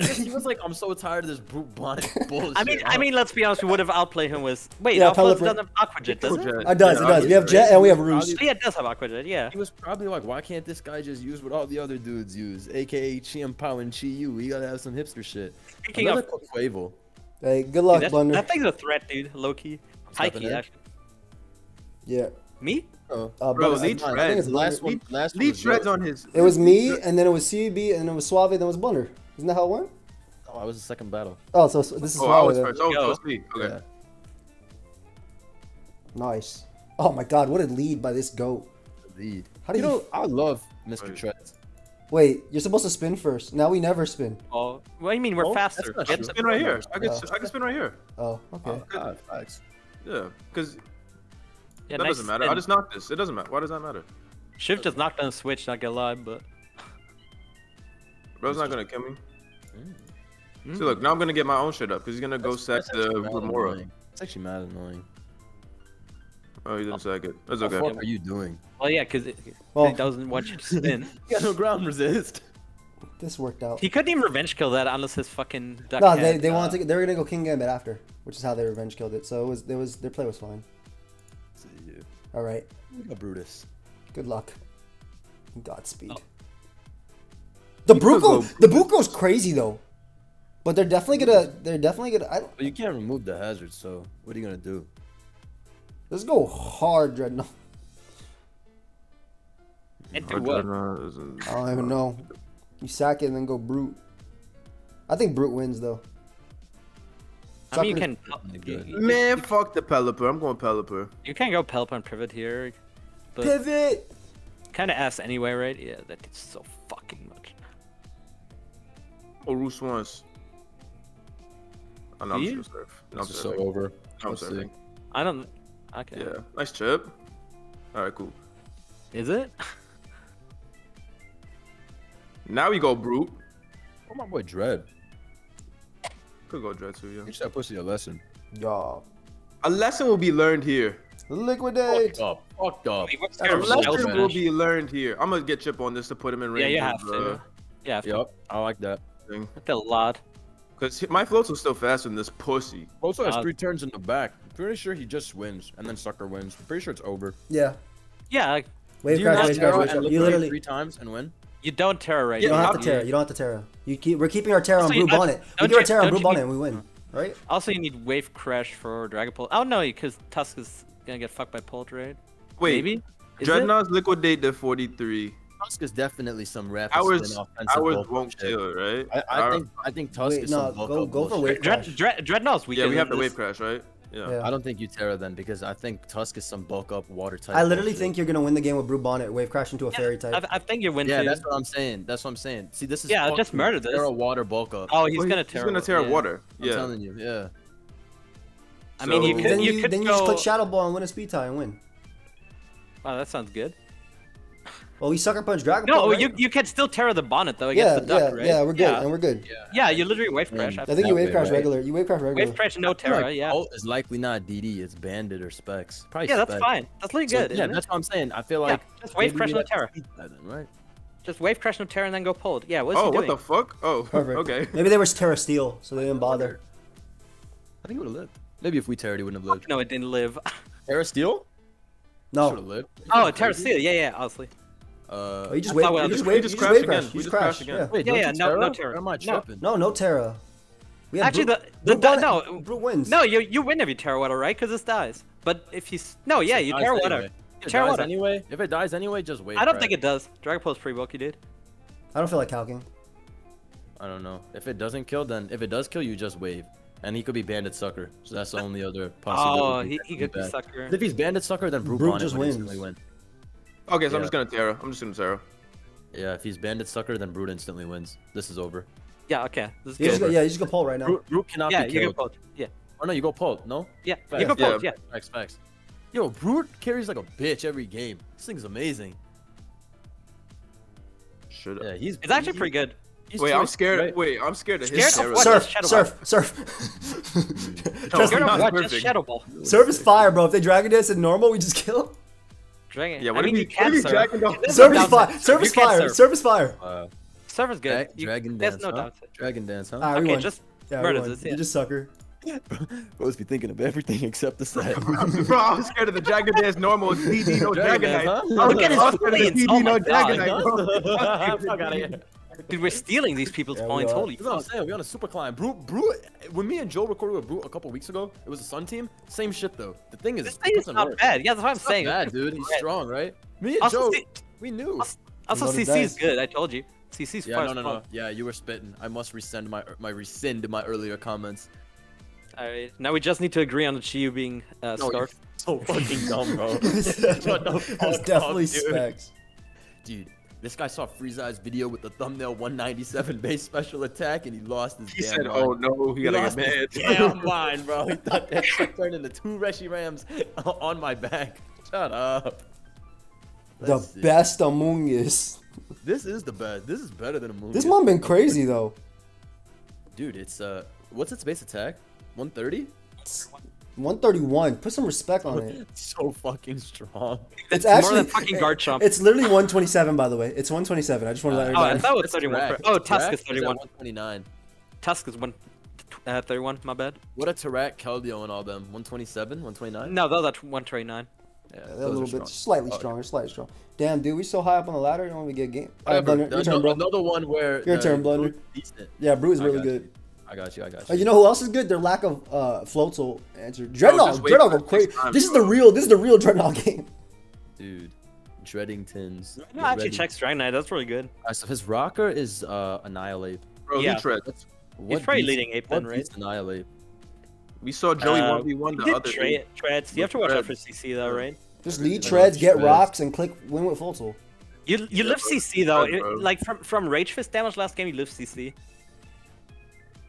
he was like, I'm so tired of this brute bonnet bullshit. I mean, I mean, let's be honest. We would have outplayed him with. Wait, Yeah, yeah, Alphonse Pelipper. doesn't have Aqua Jet, does it? It does. It does. We have right. Jet and we have Roost. Yeah, it does have Aqua Jet. Yeah. He was probably like, why can't this guy just use what all the other dudes use, aka Chien Pao and Chi Yu? We gotta have some hipster shit. Speaking Another of, Quavo. Hey, good luck, that, Blunder. that thing's a threat, dude. Low key. High key, actually. Yeah. Me? Oh, Uh, Bro, Blunder- lead I- I think it's last Blunder. one. Last one. Lead was shreds on his. It was me, and then it was CB, and then it was Suave, then it was Blunder. Isn't that how it went? Oh, I was the second battle. Oh, so, so this is Oh, I was then. first. Oh, Go. so it's me. Okay. Yeah. Nice. Oh my God, what a lead by this goat. Lead. How do you you- know? I love Mr. Right. Treads. Wait, you're supposed to spin first. Now we never spin. Oh, what do you mean? We're Oh, that's faster. not Get true. the- Spin right here. I can, Oh. I can spin right here. Oh, okay. Oh, God. Yeah, because yeah, that nice doesn't matter. I just knocked this. It doesn't matter. Why does that matter? Shift just knocked down Switch, not gonna lie, but. Bro's not gonna kill me. Mm. See, look, now I'm gonna get my own shit up because he's gonna go sack That's the actually Remora. It's actually mad annoying. Oh, he didn't sack it. That's What okay. the fuck are you doing? Well, yeah, because it, Well- he doesn't want you to spin. You got no ground resist. This worked out. he couldn't even revenge kill that unless his fucking duck No, had, they, they uh, wanted to. They were gonna go King Gambit after, which is how they revenge killed it. So it was. There was their play was fine. See you. All right. Look at Brutus. Good luck. Godspeed. Oh. The Bruco, the Bruco's crazy though, but they're definitely gonna. They're definitely gonna. I don't, you can't remove the hazard, so what are you gonna do? let's go hard, Dreadnought. And do what? I don't even know. You sack it and then go Brute. I think Brute wins though. I mean, you can. Good. You, you, Man, fuck the Pelipper. I'm going Pelipper. you can't go Pelip on pivot here, but Pivot. kind of ass anyway, right? Yeah, that did so fucking much. Oh, Roos once. Oh, no, I'm Do you? just gonna surf. No, I'm This is so surfing. over. I'm Let's see. I don't. Okay. Yeah, nice chip. All right, cool. Is it? Now we go Brute. Oh my boy Dread. Could go Dread too, yeah. Teach that pussy a lesson. Yeah. A lesson will be learned here. Liquidate. Fucked up. Fucked up. Wait, what's That's your A a lesson will be learned here. I'm gonna get chip on this to put him in range. Yeah, you have of, to. Yeah, Yep, I like that. Thing. that's a lot. Cause my floats are still faster than this pussy. Also has Uh, three turns in the back. Pretty sure he just wins, and then Sucker wins. Pretty sure it's over. Yeah. Yeah, like, Wave crash, wave crash, wave crash. You literally. three times and win? you don't terror right You don't now. have to Terra. You don't have to Terra. You keep. We're keeping our Terra on Brute Bonnet. We don't keep our you- Terra on Brute Bonnet and we win. Right? Also, you need Wave Crash for Dragapult. Oh no, because Tusk is gonna get fucked by Pult, right? Wait, Maybe. Is it? Dreadnoughts liquidate the 43. Tusk is definitely some rapid Ours, spin offensive ours bullshit. won't kill, right? I, I Our- think I think Tusk Wait, is no, some bulk go- up go for bullshit. wave Dread, crash. Dread, Dreadnought's weaker Yeah, we than have to this. wave crash, right? Yeah. Yeah. I don't think you Terra then because I think Tusk is some bulk up water type. I literally bullshit. think you're gonna win the game with Brute Bonnet, Wave Crash into a Fairy type. I, I think you're winning. Yeah, too. that's what I'm saying. That's what I'm saying. See, this is Yeah, just fucking murder this. Terra water bulk up. Oh, he's Well, gonna He's tear. gonna it, tear yeah. water. I'm Yeah. telling you, yeah. I mean, you could then you, you, could then you just click Shadow Ball and win a speed tie and win. Oh, that sounds good. Well, we sucker punch Dragon No, Ball, oh, right? you you can still tear the bonnet though against yeah, the duck, yeah, right? yeah, we're good, Yeah, and we're good. yeah you literally wave And crash. I after think you wave crash right? regular. You wave crash regular. Wave crash, no I feel Tera. like Yeah. Bolt is likely not DD. It's Bandit or Specs. Probably Yeah, that's fine. That's really So, good. yeah, isn't it? that's what I'm saying. I feel Yeah, like just wave crash no have to Tera. then, right? Just wave crash no Tera and then go pulled. Yeah, what's Oh, he what the fuck? Oh, Perfect. okay. Maybe they were Tera Steel, so they didn't bother. I think it would have lived. Maybe if we Tera, he wouldn't have lived. No, it didn't live. Tera Steel? Should have No, lived. oh, Tera steel. Yeah, yeah, honestly. Uh, oh, you just I wave. thought You just to- wave. we just You just wave again. crash. We You just just crash. again. Yeah. Wait, Yeah, don't yeah, you no- Tera? no Tera. Or am I No. tripping? No, no Tera. We have Actually, Brute- the, the, Brute the Bonnet- no, Brute wins. no, you you win if you Tera water, right? Because this dies. But if you s- no, yeah, It you dies Tera water. anyway. If it Tera dies water. anyway, if it dies anyway, just wait. I don't for think it does. Dragon Pulse pretty bulky, dude. I don't feel like calking. I don't know. If it doesn't kill, then if it does kill, you just wave. And he could be Bandit Sucker. So that's the only other possibility. Oh, he, that he could could be sucker. If he's Bandit Sucker, then Brute, Brute just would wins. win. Okay, so I'm just gonna Tera. I'm just gonna Tera. Yeah, if he's Bandit Sucker, then Brute instantly wins. This is over. Yeah, okay. This is You just go, yeah, you just go pull right now. Brute, Brute cannot Yeah, be you go killed. pulled. Yeah, Oh no, you go Pult. No? yeah, Facts. you go Yeah. Yeah. Facts, facts. Yo, Brute carries like a bitch every game. This thing's amazing. Should Yeah, he's. It's actually he- pretty good. he's Wait, I'm scared. right? Wait, I'm scared of Scared of Tera. what? Surf, surf, surf. No, Trust me. not? Just perfect. Shadow Ball. Surf is fire, bro. If they Dragon Dance in normal, we just kill. Dragon. Yeah, I what mean, if you he- can what if he surf. Dragon Ball- There's Surf no fire. downside. Surf You is can fire. surf. Surf fire. Uh, Surf is good. Dra- You- Dragon There's Dance. no huh? downside. Dragon Dance, huh? Alright, Okay, won. just Yeah, murder this, yeah. You just sucker. Bro's be thinking of everything except the set. Bro, I'm scared of the Dragon Dance normal DD no Dragon Dragonite. Dance, huh? I was Look at his I scared of the points. Oh no my God. Dragonite, bro. Fuck outta here. Dude, we're stealing these people's Yeah, points. Holy That's what I'm saying. We on a super climb. Brute, Brute. When me and Joe recorded with Brute a couple weeks ago, it was a Sun team. Same shit though. The thing is, This it thing is doesn't work. bad. Yeah, that's what I'm It's not saying. bad, dude. He's strong, right? Me and Also, Joe, see- we knew. Also, Loaded CC is good. I told you. CC's Yeah, far no, as no, no. fuck. Yeah, you were spitting. I must rescind my my rescind my earlier comments. Alright, now we just need to agree on the Chiyu being uh, No, Scarf. So fucking dumb, bro. That's Shut the fuck definitely up, dude. specs. Dude, this guy saw Frieza's video with the thumbnail 197 base special attack and he lost his He damn said, mind. "Oh no, he He gotta lost get mad." damn mind, bro. He thought that shit turned into two Reshirams on my back. Shut up. The Let's see. best Amoonguss. This is the best. This is better than a movie. This mom been crazy though. Dude, it's uh, what's its base attack? 130? 131. Put some respect on it. so fucking strong. It's more actually than fucking Garchomp. It's literally 127 by the way. It's 127. I just want to let Oh, I everybody. thought it was It's 31. Tarak. Oh, Great Tusk is 31. 129. Tusk is one, uh, 31. My bad. What a Tarak, Keldeo, and all them. 127, 129? No, those are 129. Yeah, They're a little bit strong. slightly Oh, stronger, slightly strong. Damn, dude, we so high up on the ladder. You don't even get a game. All right, Whatever. Blunder, your Ano- turn, bro. Another one where Your the turn, Blunder. Decent. Yeah, Brew is really good. you. I got you. I got Uh, you. you know who else is good? Their lack of uh, will answer. Dreadnought, just Dreadnought go crazy. time, This is the real. This is the real Dreadnought game. Dude, Dreadingtons. No, get actually, ready. checks Dragon Knight. That's really good. Alright, so his rocker is uh, Annihilape. Bro, Yeah. he treads. What probably beats- leading ape what then, right? Annihilape. We saw Joey Uh, one v one the other tra- day. treads. You have to watch out for CC though, right? Just lead Yeah, treads, get rocks, and click win with Floatzel. You you Yeah, live. CC though. It- like from from Rage Fist damage last game, you live CC.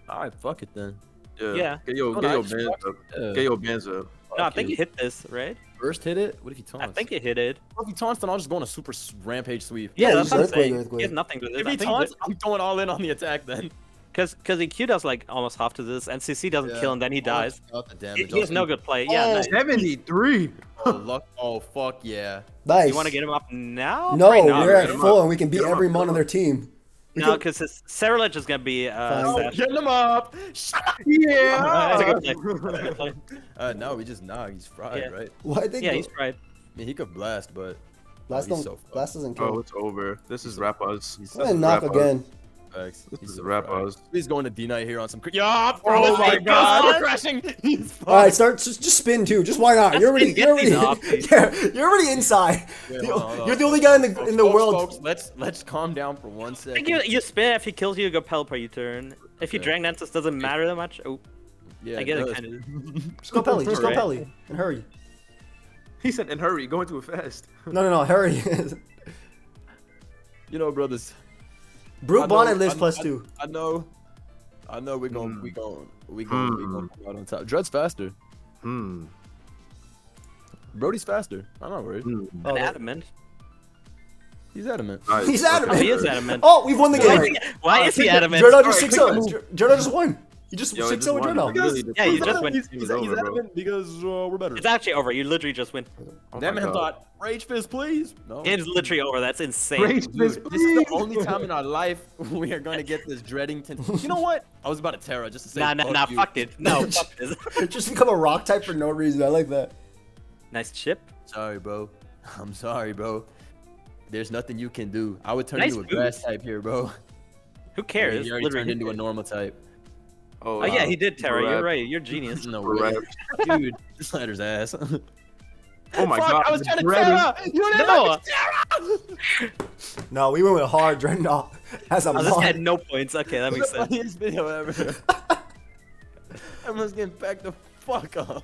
Alright, fuck it then. Yeah. Yeah. Get your Oh, get no, your bands up. Yeah. Get your bands up. No, I think it. you hit this, right? First hit it? What if he taunts? I think you hit it. If he taunts, then I'll just go on a super rampage sweep. Yeah, Yeah, that's just what I'm saying. earthquake. He has nothing to this. If I he think taunts, I'm going all in on the attack then. because because EQ does like almost half to this, and CC doesn't Yeah. kill, and then he dies. Out the He, damage. he has no good play. Yeah, Oh, nice. 73. Oh, luck. Oh, fuck yeah. Nice. You want to get him up now? No, Probably not, we're at Get 'em full, and we can beat every mon on on 'em their team. We No, because Sarah is gonna be uh, Fine. Oh, Sash. getting him up. Shut up. Yeah. That's a good play. That's a good play. Uh, no, we just nah. He's fried, Yeah. right? Why they Yeah, go- he's fried. I mean, he could blast, but Blast, Oh, don't, he's so blast doesn't Oh, it's over. This is rap us. he's gonna knock Wrap again. Facts. This He's is so rap us. He's going to D Knight here on some. Cr- yeah, Oh my God. crashing. He's All right, fucked. start. Just, just spin too. Just why not? Just You're already. spin, You're get these already. off, please. yeah, you're already inside. Wait, The- hold on, hold you're on. the only guy in the Folks, in the folks, world. folks, let's let's calm down for one I second. think you, you spin if he kills you, you go Pelipper, you turn. If he Okay. Dragon Dances, doesn't matter that much. Oh, Yeah, I get it does. kind of. Just go Pelly. Just go Right. Pelly and hurry. He said, "And hurry, go into it fast." No, no, no, hurry. You know, brothers. Brute I know- Bonnet lives I- plus I- two. I know. I know we're going, Hmm. we going, we going, we going to come out on top. Dread's faster. Hmm. Brody's faster. I'm not worried. hmm. Oh, An that- adamant. He's adamant. Nice. He's adamant. He is adamant. Oh, we've won the Why is game. he, why is he adamant? Dreadnought just Alright, 6 quick 0. move. Dreadnought just won. You just Yo, 6 it 0 with just Really, Yeah, you just game went- He's, he's, over, he's bro. adamant because uh, we're better. It's actually over. You literally just win. Oh That man God. thought, Rage Fist, please. No. Game's literally over. That's insane. Rage Dude, Fist, this is the only time in our life we are going to get this Dreadington. You know what? I was about to Tera just to say. Nah, nah, nah. you. Fuck it. No, fuck this. just become a rock type for no reason. I like that. Nice chip. Sorry, bro. I'm sorry, bro. There's nothing you can do. I would turn Nice into a grass type here, bro. Who cares? He already Literally. turned into a normal type. Oh, Oh yeah, he did, Tera. You're right. You're genius. No way. Dude, this ladder's ass. Oh my Fuck, god. I was trying to Dreading- Tera! You didn't No. let Tera! No, we went with hard Dreadnought as a I just had no points. Okay, that makes the sense. funniest video ever. Everyone's getting backed the fuck up.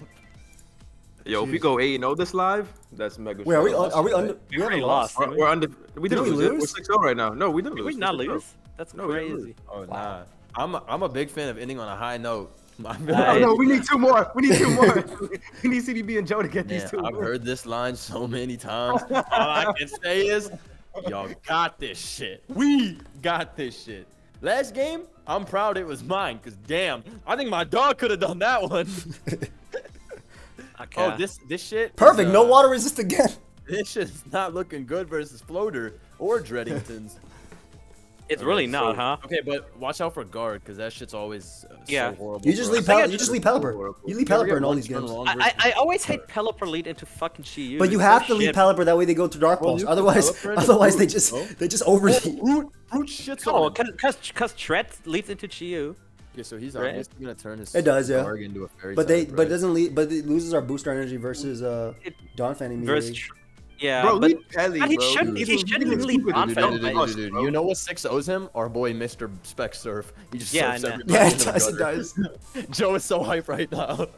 Yo, if we go 8 0 this live, that's mega. Wait, are we, strong. are we under? We We already haven't lost. We're, we're under. We didn't we lose. it. We're lose? 6 0 right now. No, we didn't Did lose. we not oh. lose? That's No, crazy. Oh nah. I'm a, I'm a big fan of ending on a high note. I feel Oh, Nice. no, we need two more. We need two more. we need CBB and Joe to get these two. I've more. heard this line so many times. All I can say is, y'all got this shit. We got this shit. Last game, I'm proud it was mine, cause damn, I think my dog could have done that one. Okay. Oh, this this shit. is, Perfect. No uh, water resist again. This shit is not looking good versus Floater or Dreadingtons. It's really not, so- huh? Okay, but watch out for guard, cause that shit's always uh, Yeah. so horrible. You just leave us. Pel- you just leave Pelipper. You leave You Pelipper in all these games. I, I, I always hate Pelipper lead into fucking Chi But you have to leave shit. Pelipper that way they go to Dark Well, Pulse. Otherwise, otherwise they just bro. they just overheat. Brute, root shits No, on him. cause cause cause Tret leads into Chiyu. Okay, so he's Right. obviously gonna turn his It does, yeah. guard into a fairy But they type, but it doesn't lead. But it loses our booster energy versus uh It- Donphan Versus, immediately. Tr- yeah, Bro, but leave Pelly, but he bro. shouldn't- He's he shouldn't he's a leave stupid dude. Don't Dude, Dude, dude, you know what six owes him? Our boy Mr. Spec Surf. He just Yeah, surfs I know. everybody Yeah, it does. It does. Joe is so hype right now.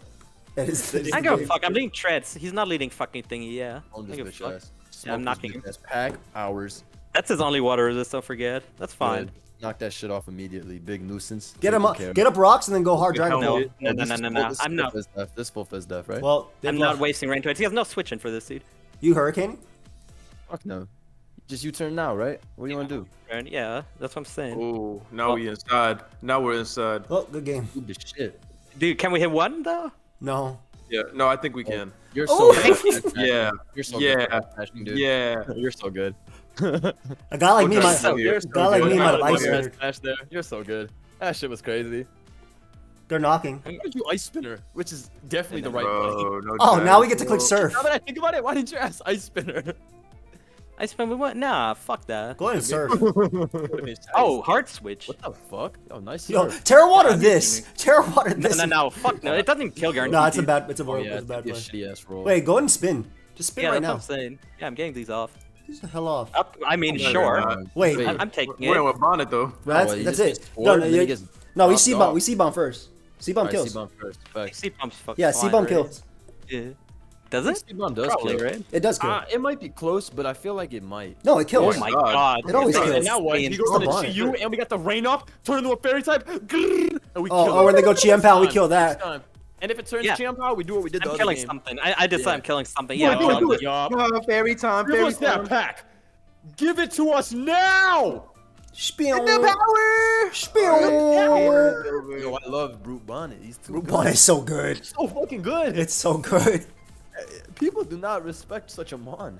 That is, that is I the go game. fuck. I'm leading Treads. He's not leading fucking thingy. Yeah. I this give a bitch fuck. ass. Yeah, I'm knocking this him. Pack hours. That's his only water resist. Don't forget. That's fine. Good. Knock that shit off immediately. Big nuisance. Get him up. Get up rocks and then go hard Good Dragon No, no, no, no, no, no. this I'm full not. fizz death. This is full fizz death, right? Well, I'm not wasting range points. He has no switching for this dude. You hurricaning? Fuck no. Just you turn now, right? What do you want to do? And yeah, that's what I'm saying. Oh, now we inside. Now we're inside. Oh, good game. Do the shit. Dude, can we hit one though? No. Yeah, no, I think we oh, can. You're Oh, so good. at. Yeah, You're so yeah, good dude. yeah. You're so good. A guy like me Okay, might. so- You're A guy like me might have Yeah, ice yeah. spinner. Smash there. You're so good. That shit was crazy. They're knocking. Why did you ice spinner? Which is definitely the right play. No Oh, now we get to click surf. Now that I think about it, why didn't you ask ice spinner? I spent we went. Nah, fuck that. Go ahead and surf. Oh, hard switch. What the fuck? Oh, nice. Yo, surf. Tera Water I'm this. Tera Water this. no, no, fuck no. It doesn't kill guarantee. No, it's a bad. It's a, Oh, yeah, it's a bad play. shitty ass roll. Wait, go ahead and spin. Just spin Yeah, right that's now. what I'm saying. Yeah, I'm getting these off. Get the hell off. Up. I mean, no, sure. no, no. Wait, Wait. I'm, I'm taking We're it. with Bonnet though. that's, oh, he that's it. gets No, no, then he you- gets no, we knocked Seed bomb. We Seed bomb first. Seed bomb Alright, kills. Seed-bomb first. Facts. Seed bomb's fucking. Yeah, Seed bomb kills. Yeah. Does it? Seed-bomb does Probably, kill. right? It does kill. Uh, it might be close, but I feel like it might. no, it kills. Oh my God. god. It always kills. And now what? He goes to the Come and we got the rain up, turn into a fairy type, grrr, and we Oh, kill oh, it. when they go Chien Pao, we kill that. And if it turns Yeah. Chien Pao, we do what we did the I'm other killing game. something. I, I decide Yeah. I'm killing something. Yeah, Yeah, do it, I'll do kill it. Yup. Uh, fairy time, Give fairy us that time. pack. Give it to us now. Spion. power. Spion. Yo, I love Brute Bonnet. He's too Root good. Bond is so good. so fucking good. It's so good. People do not respect such a mon.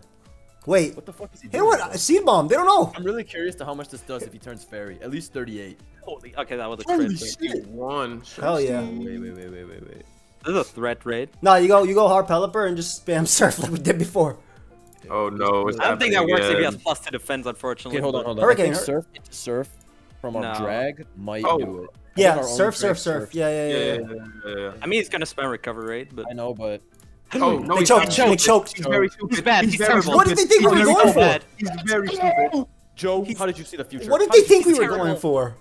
Wait. What the fuck is he doing? Hey, doing? what? Seed bomb. They don't know. I'm really curious to how much this does if he turns fairy. At least 38. Holy, okay, that was a Holy crit. shit. One. Hell yeah. Wait, wait, wait, wait, wait, wait. This is a threat raid. No, you go. You go hard Pelipper and just spam surf like we did before. Oh no, I don't think that happening works if he has plus to defense, unfortunately. Okay, hold on, hold on. Hurricane, I think surf surf from our No. drag might Oh. do it. Yeah, our surf, surf, surf. Yeah, yeah, Yeah, yeah. yeah, yeah. yeah, yeah. I mean, he's gonna spam recover raid, but I know, but Oh no, They he's choked. not They choked. He's very stupid. he's bad. He's, very terrible. What did they think He's we were going so for? He's very stupid. Joe, how did you see the future? What did they think we were future? going for?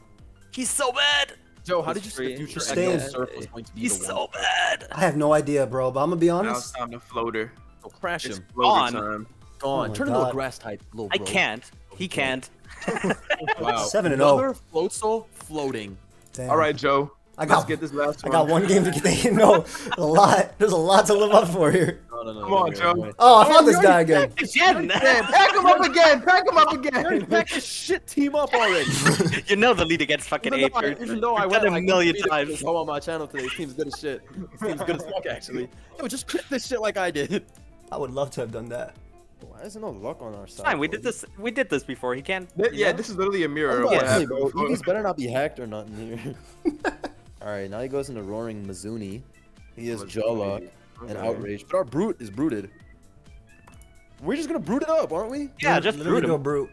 He's so bad. Joe, how did you free. say the future He's Echo staying. Surf was going to be He's the so one? bad. I have no idea, bro. But I'm gonna be honest. Now it's time to floater. Oh, crash It's him. floater On. time. Gone. Oh my Turn into a grass type, little I bro. can't. He can't. Wow. Seven and oh. Another Floatzel floating. Damn. All right, Joe. I got, Let's get this last I got one game to get. No, a lot. There's a lot to live up for here. No, no, no. Come no, on, no, Joe. no, no. Oh, I found this guy again. Again. Pack him up again. Pack him up again. Pack this shit team up already. you know the lead against fucking Even though, I, even though I We've went a million times. this whole on my channel today. This team's good as shit. This team's good as fuck actually. Yo, just pick this shit like I did. I would love to have done that. Why is there no luck on our side? Fine, we did this. We did this before. He can't. Th- you Yeah, this is literally a mirror was of about what to say, bro, happened. EVs better not be hacked or nothing here. All right, now he goes into roaring Mizuni. He is Jawlock and Okay. outrage, but our brute is brooted. We're just gonna brood it up, aren't we? Yeah, just Literally brute go him. brute.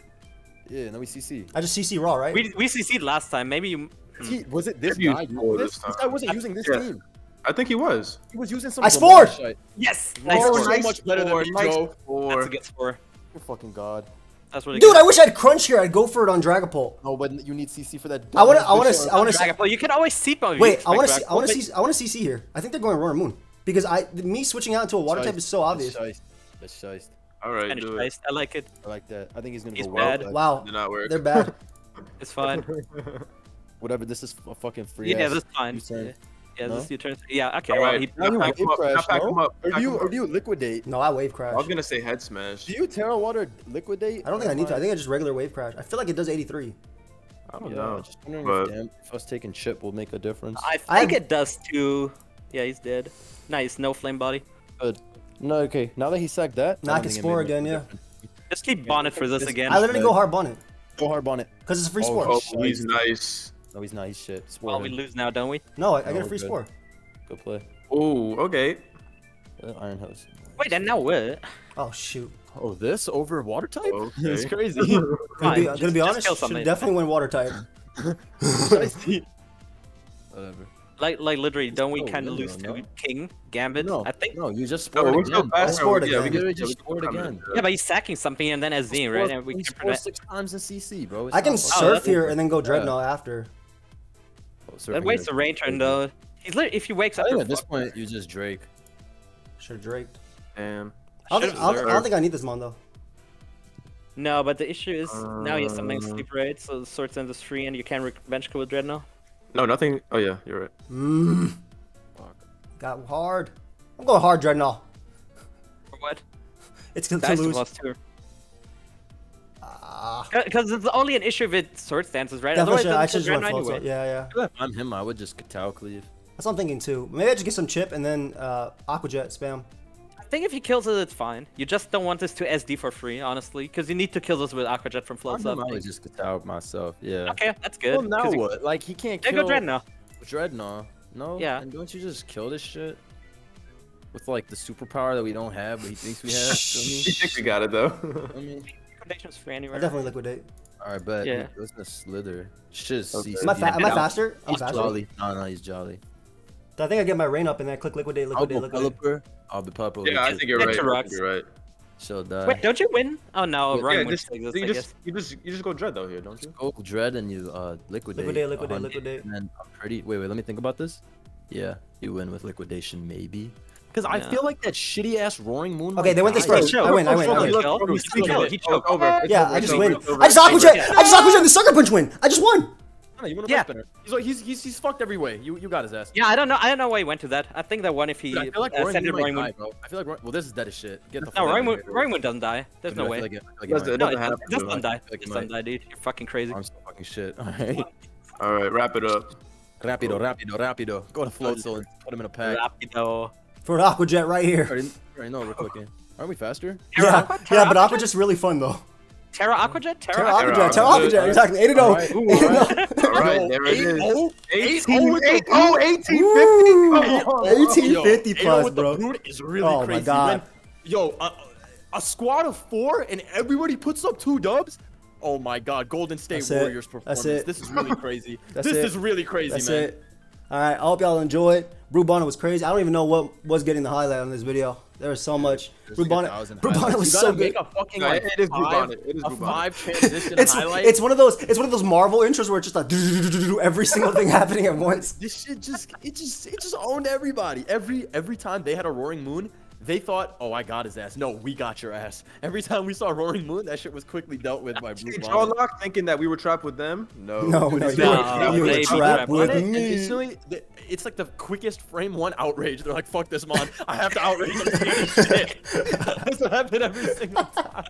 Yeah, now we CC. I just CC raw, right? We we CC'd last time. Maybe you. He, was it this Maybe guy? This, this this time. guy wasn't using this Yeah. team. I think he was. He was using some. I scored! shit. Yes. Nice Oh, score. so much better than score, me, nice Joe. score. That's a good score. You're fucking god. That's really Dude, good. I wish I had crunch here. I'd go for it on Dragapult. No, but you need CC for that. I wanna- I wanna bitch see- on- I wanna see- you can always seat on Wait, I want to see. I want to see. I want to CC here. I think they're going Roaring Moon because I me switching out into a water type is so obvious. That's shiest. That's. All right, do it. I like it. I like that. I think he's gonna He's go well. bad. but Wow, Did not work. they're bad. It's fine. Whatever. This is a fucking free. yeah, ass that's fine. U-turn. Yeah, yeah No? this is your turn. Yeah, okay. All well, right, he, Now you Pack him wave up, crash, pack no? him up, Or do you him or do you liquidate? No, I wave crash. I crash. was gonna say head smash. Do you Tera Water liquidate? I don't think I need to. I think I just regular wave crash. I feel like it does 83. I don't Yeah, know. just wondering but- if, damn, if us taking chip will make a difference. I I think have- it does too. Yeah, he's dead. Nice, no flame body. Good. No, okay. Now that he sacked that, Now I don't can spore again, yeah. Just keep bonnet for this This- again. I literally go hard bonnet Go hard bonnet. because it's a free Oh, spore. Oh, he's nice. No, he's not. He's shit. Spore Well, we lose now, don't we? No, I, I get a free good. spore. Good play. Oh, okay. Uh, Iron House. Wait, and now what? Oh shoot. Oh, this over water type? Okay. It's crazy. Gonna be, Fine, gonna be honest. kill Should definitely win water type. Whatever. Like, like literally, don't we Oh, kind of no, lose no. to King Gambit? No, I think. no, you just No, we're still again. fast. I scored Yeah, we again. can we just can scored again. Yeah, but he's sacking something and then SZ, right? And we we can scored prevent. six times in CC, bro. It's I can surf that's- here and then go Yeah. dreadnought after. Oh, surfing That wastes is a rain turn though. He's lit- if he wakes I up. think at this point you just Drake. Should have draked. Damn. I don't, think, I, don't, I don't observed. think I need this mon though. No, but the issue is now he has something Uh, sleep right, so the sword sense is free and you can't revenge kill with Dreadnought. No, nothing. Oh yeah, you're right. Mmm. Fuck. Got hard. I'm going hard dreadnought. For what? It's gonna Dice to to lose. plus two. Ah. Because it's only an issue with sword stances, right? Definitely Otherwise, should, it I should just run anyway. Yeah, yeah. If I'm him, I would just Kowtow cleave. That's what I'm thinking too. Maybe I just get some chip and then uh, Aquajet spam. I think if he kills it, it's fine. You just don't want this to SD for free, honestly, because you need to kill this with Aquajet from I'm floats up. I would just Kowtow myself. Yeah. Okay, that's good. Well, now 'cause you- what? Like he can't Yeah, kill go Dreadnought. Dreadnought. No. Yeah. And don't you just kill this shit? With like the superpower that we don't have, but he thinks we have. He thinks we got it though. I mean, Recommendations for I anywhere. definitely liquidate. all right, but Yeah. Yeah. Listen to Slither. Shit, Okay. CC. Am I, fa- am I Yeah. faster? I'm He's faster. jolly. No, no, he's jolly. I think I get my rain up and then I click liquidate, I'll liquidate, go liquidate. Pelipper. I'll be purple. yeah, I think you're Yeah, right. two I rocks. think you're right. She'll die. Wait, don't you win? Oh no, Yeah, Ryan Yeah, wins just, like this, you I just guess. you just you just go dread though here, don't you? Go dread and you uh liquidate. Liquidate, liquidate, 100, liquidate. And then I'm pretty. Wait, wait. Let me think about this. Yeah, you win with liquidation, maybe. Because I feel like that shitty ass roaring moon. Okay, they went this first. chill. I win, I win, I He win. He He killed. He choked. over. Yeah, I just over, win. it's over. I just Aquajet! I just Aquajet the sucker punch win! I just won! No, you won a Yeah. yeah. He's like he's, he's he's fucked every way. You you got his ass. Yeah, I don't know. I don't know why he went to that. I think that one if he Dude, I feel like uh, Roaring sent it Moon Moon. die, bro. I feel like Roaring- well, this is dead as shit. Get the No, fuck Roaring out Moon, of here, Roaring Moon doesn't die. There's Dude, no way. feel like it- I feel like it Does might. it- No, doesn't it have doesn't, it doesn't die. I feel like It it doesn't might. die, dude. You're fucking crazy. I'm so fucking shit. All right. All right, wrap it up. Rapido, rapido, rapido. Go to Floatzel and put him in a pack. Rapido. For an Aquajet right here. Already, already know we're clicking. Aren't we faster? Yeah, Tera yeah, but Aquajet? Aquajet's really fun though. Tera Aquajet? Tera Tera Aquajet, Aquajet. Tera Aquajet, exactly. 8 0. Alright, ooh, alright. Oh. All right, there it oh? is. 8-0? 18, 8-0 8, oh, 1850. Come on. 1850 plus, bro. brute is really Oh my crazy. God. When- yo, a, a squad of four and everybody puts up two dubs. Oh my God, Golden State That's it. Warriors That's performance. it. This is really crazy. That's this it. is really crazy, That's man. it. All right, I hope y'all enjoyed. Brute Bonnet was crazy. I don't even know what was getting the highlight on this video. There was so much. There's Brew like a Bonnet, thousand Brute Bonnet highlights. was You so gotta good. make a fucking No, like it is Blue five, Bonnet. It is a Blue Bonnet. five transition It's highlight. it's one of those it's one of those Marvel intros where it's just like every single thing happening at once. This shit just it just it just owned everybody. Every every time they had a roaring moon, they thought, "Oh, I got his ass." No, we got your ass. Every time we saw roaring moon, that shit was quickly dealt with by Blue Did Bonnet. y'all not thinking that we were trapped with them? No. No, no, It's you No, were, you were they- trapped they- with Bonnet, me. instantly, the- it's like the quickest frame one outrage. They're like, "Fuck this mon, I have to outrage him." shit. That's what happened every single time.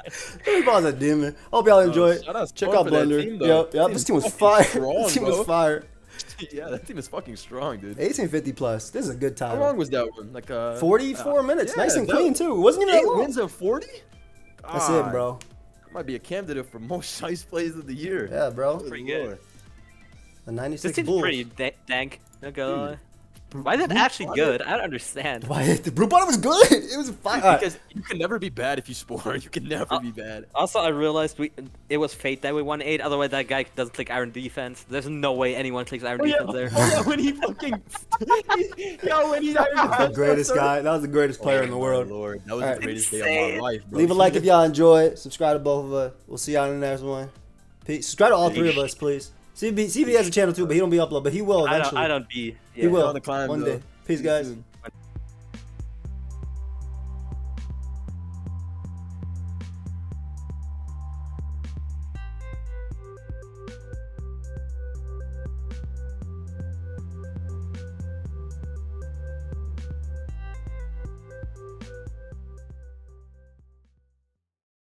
Brew a demon. Hope y'all enjoyed. Oh, shout out Check out for Blunder. team. Yep, yep. This team was fire. strong, this team was fire. yeah, that team is fucking strong, dude. 1850 plus. This is a good time. How time. long was that one? Like uh, 44 uh, minutes. yeah, nice and clean too. It wasn't even Eight that long. wins of 40? That's it, God, bro. Might be a candidate for most nice plays of the year. Yeah, bro. Pretty good. Lord. The This 96 seems Bulls. pretty dank. Not gonna lie. Why is it actually good? I don't understand. Why? The Brute Bonnet was good. It was fire. All right. Because you can never be bad if you spore. You can never Uh, be bad. Also, I realized we it was fate that we won eight. Otherwise, that guy doesn't click iron defense. There's no way anyone clicks iron Oh yeah, defense there. oh, yeah, when he fucking, yo, when he the greatest guy. That was the greatest player in the world. Oh, Lord, that was Alright. the greatest day of my life, bro. Leave a like if y'all enjoyed. Subscribe to both of us. We'll see y'all in the next one. Peace. Subscribe to all three of us, please. CB, CB has a channel too, but he don't be upload, but he will eventually. I don't. eventually. I don't be. He yeah. will on the climb, one though. day. Peace, guys. soon.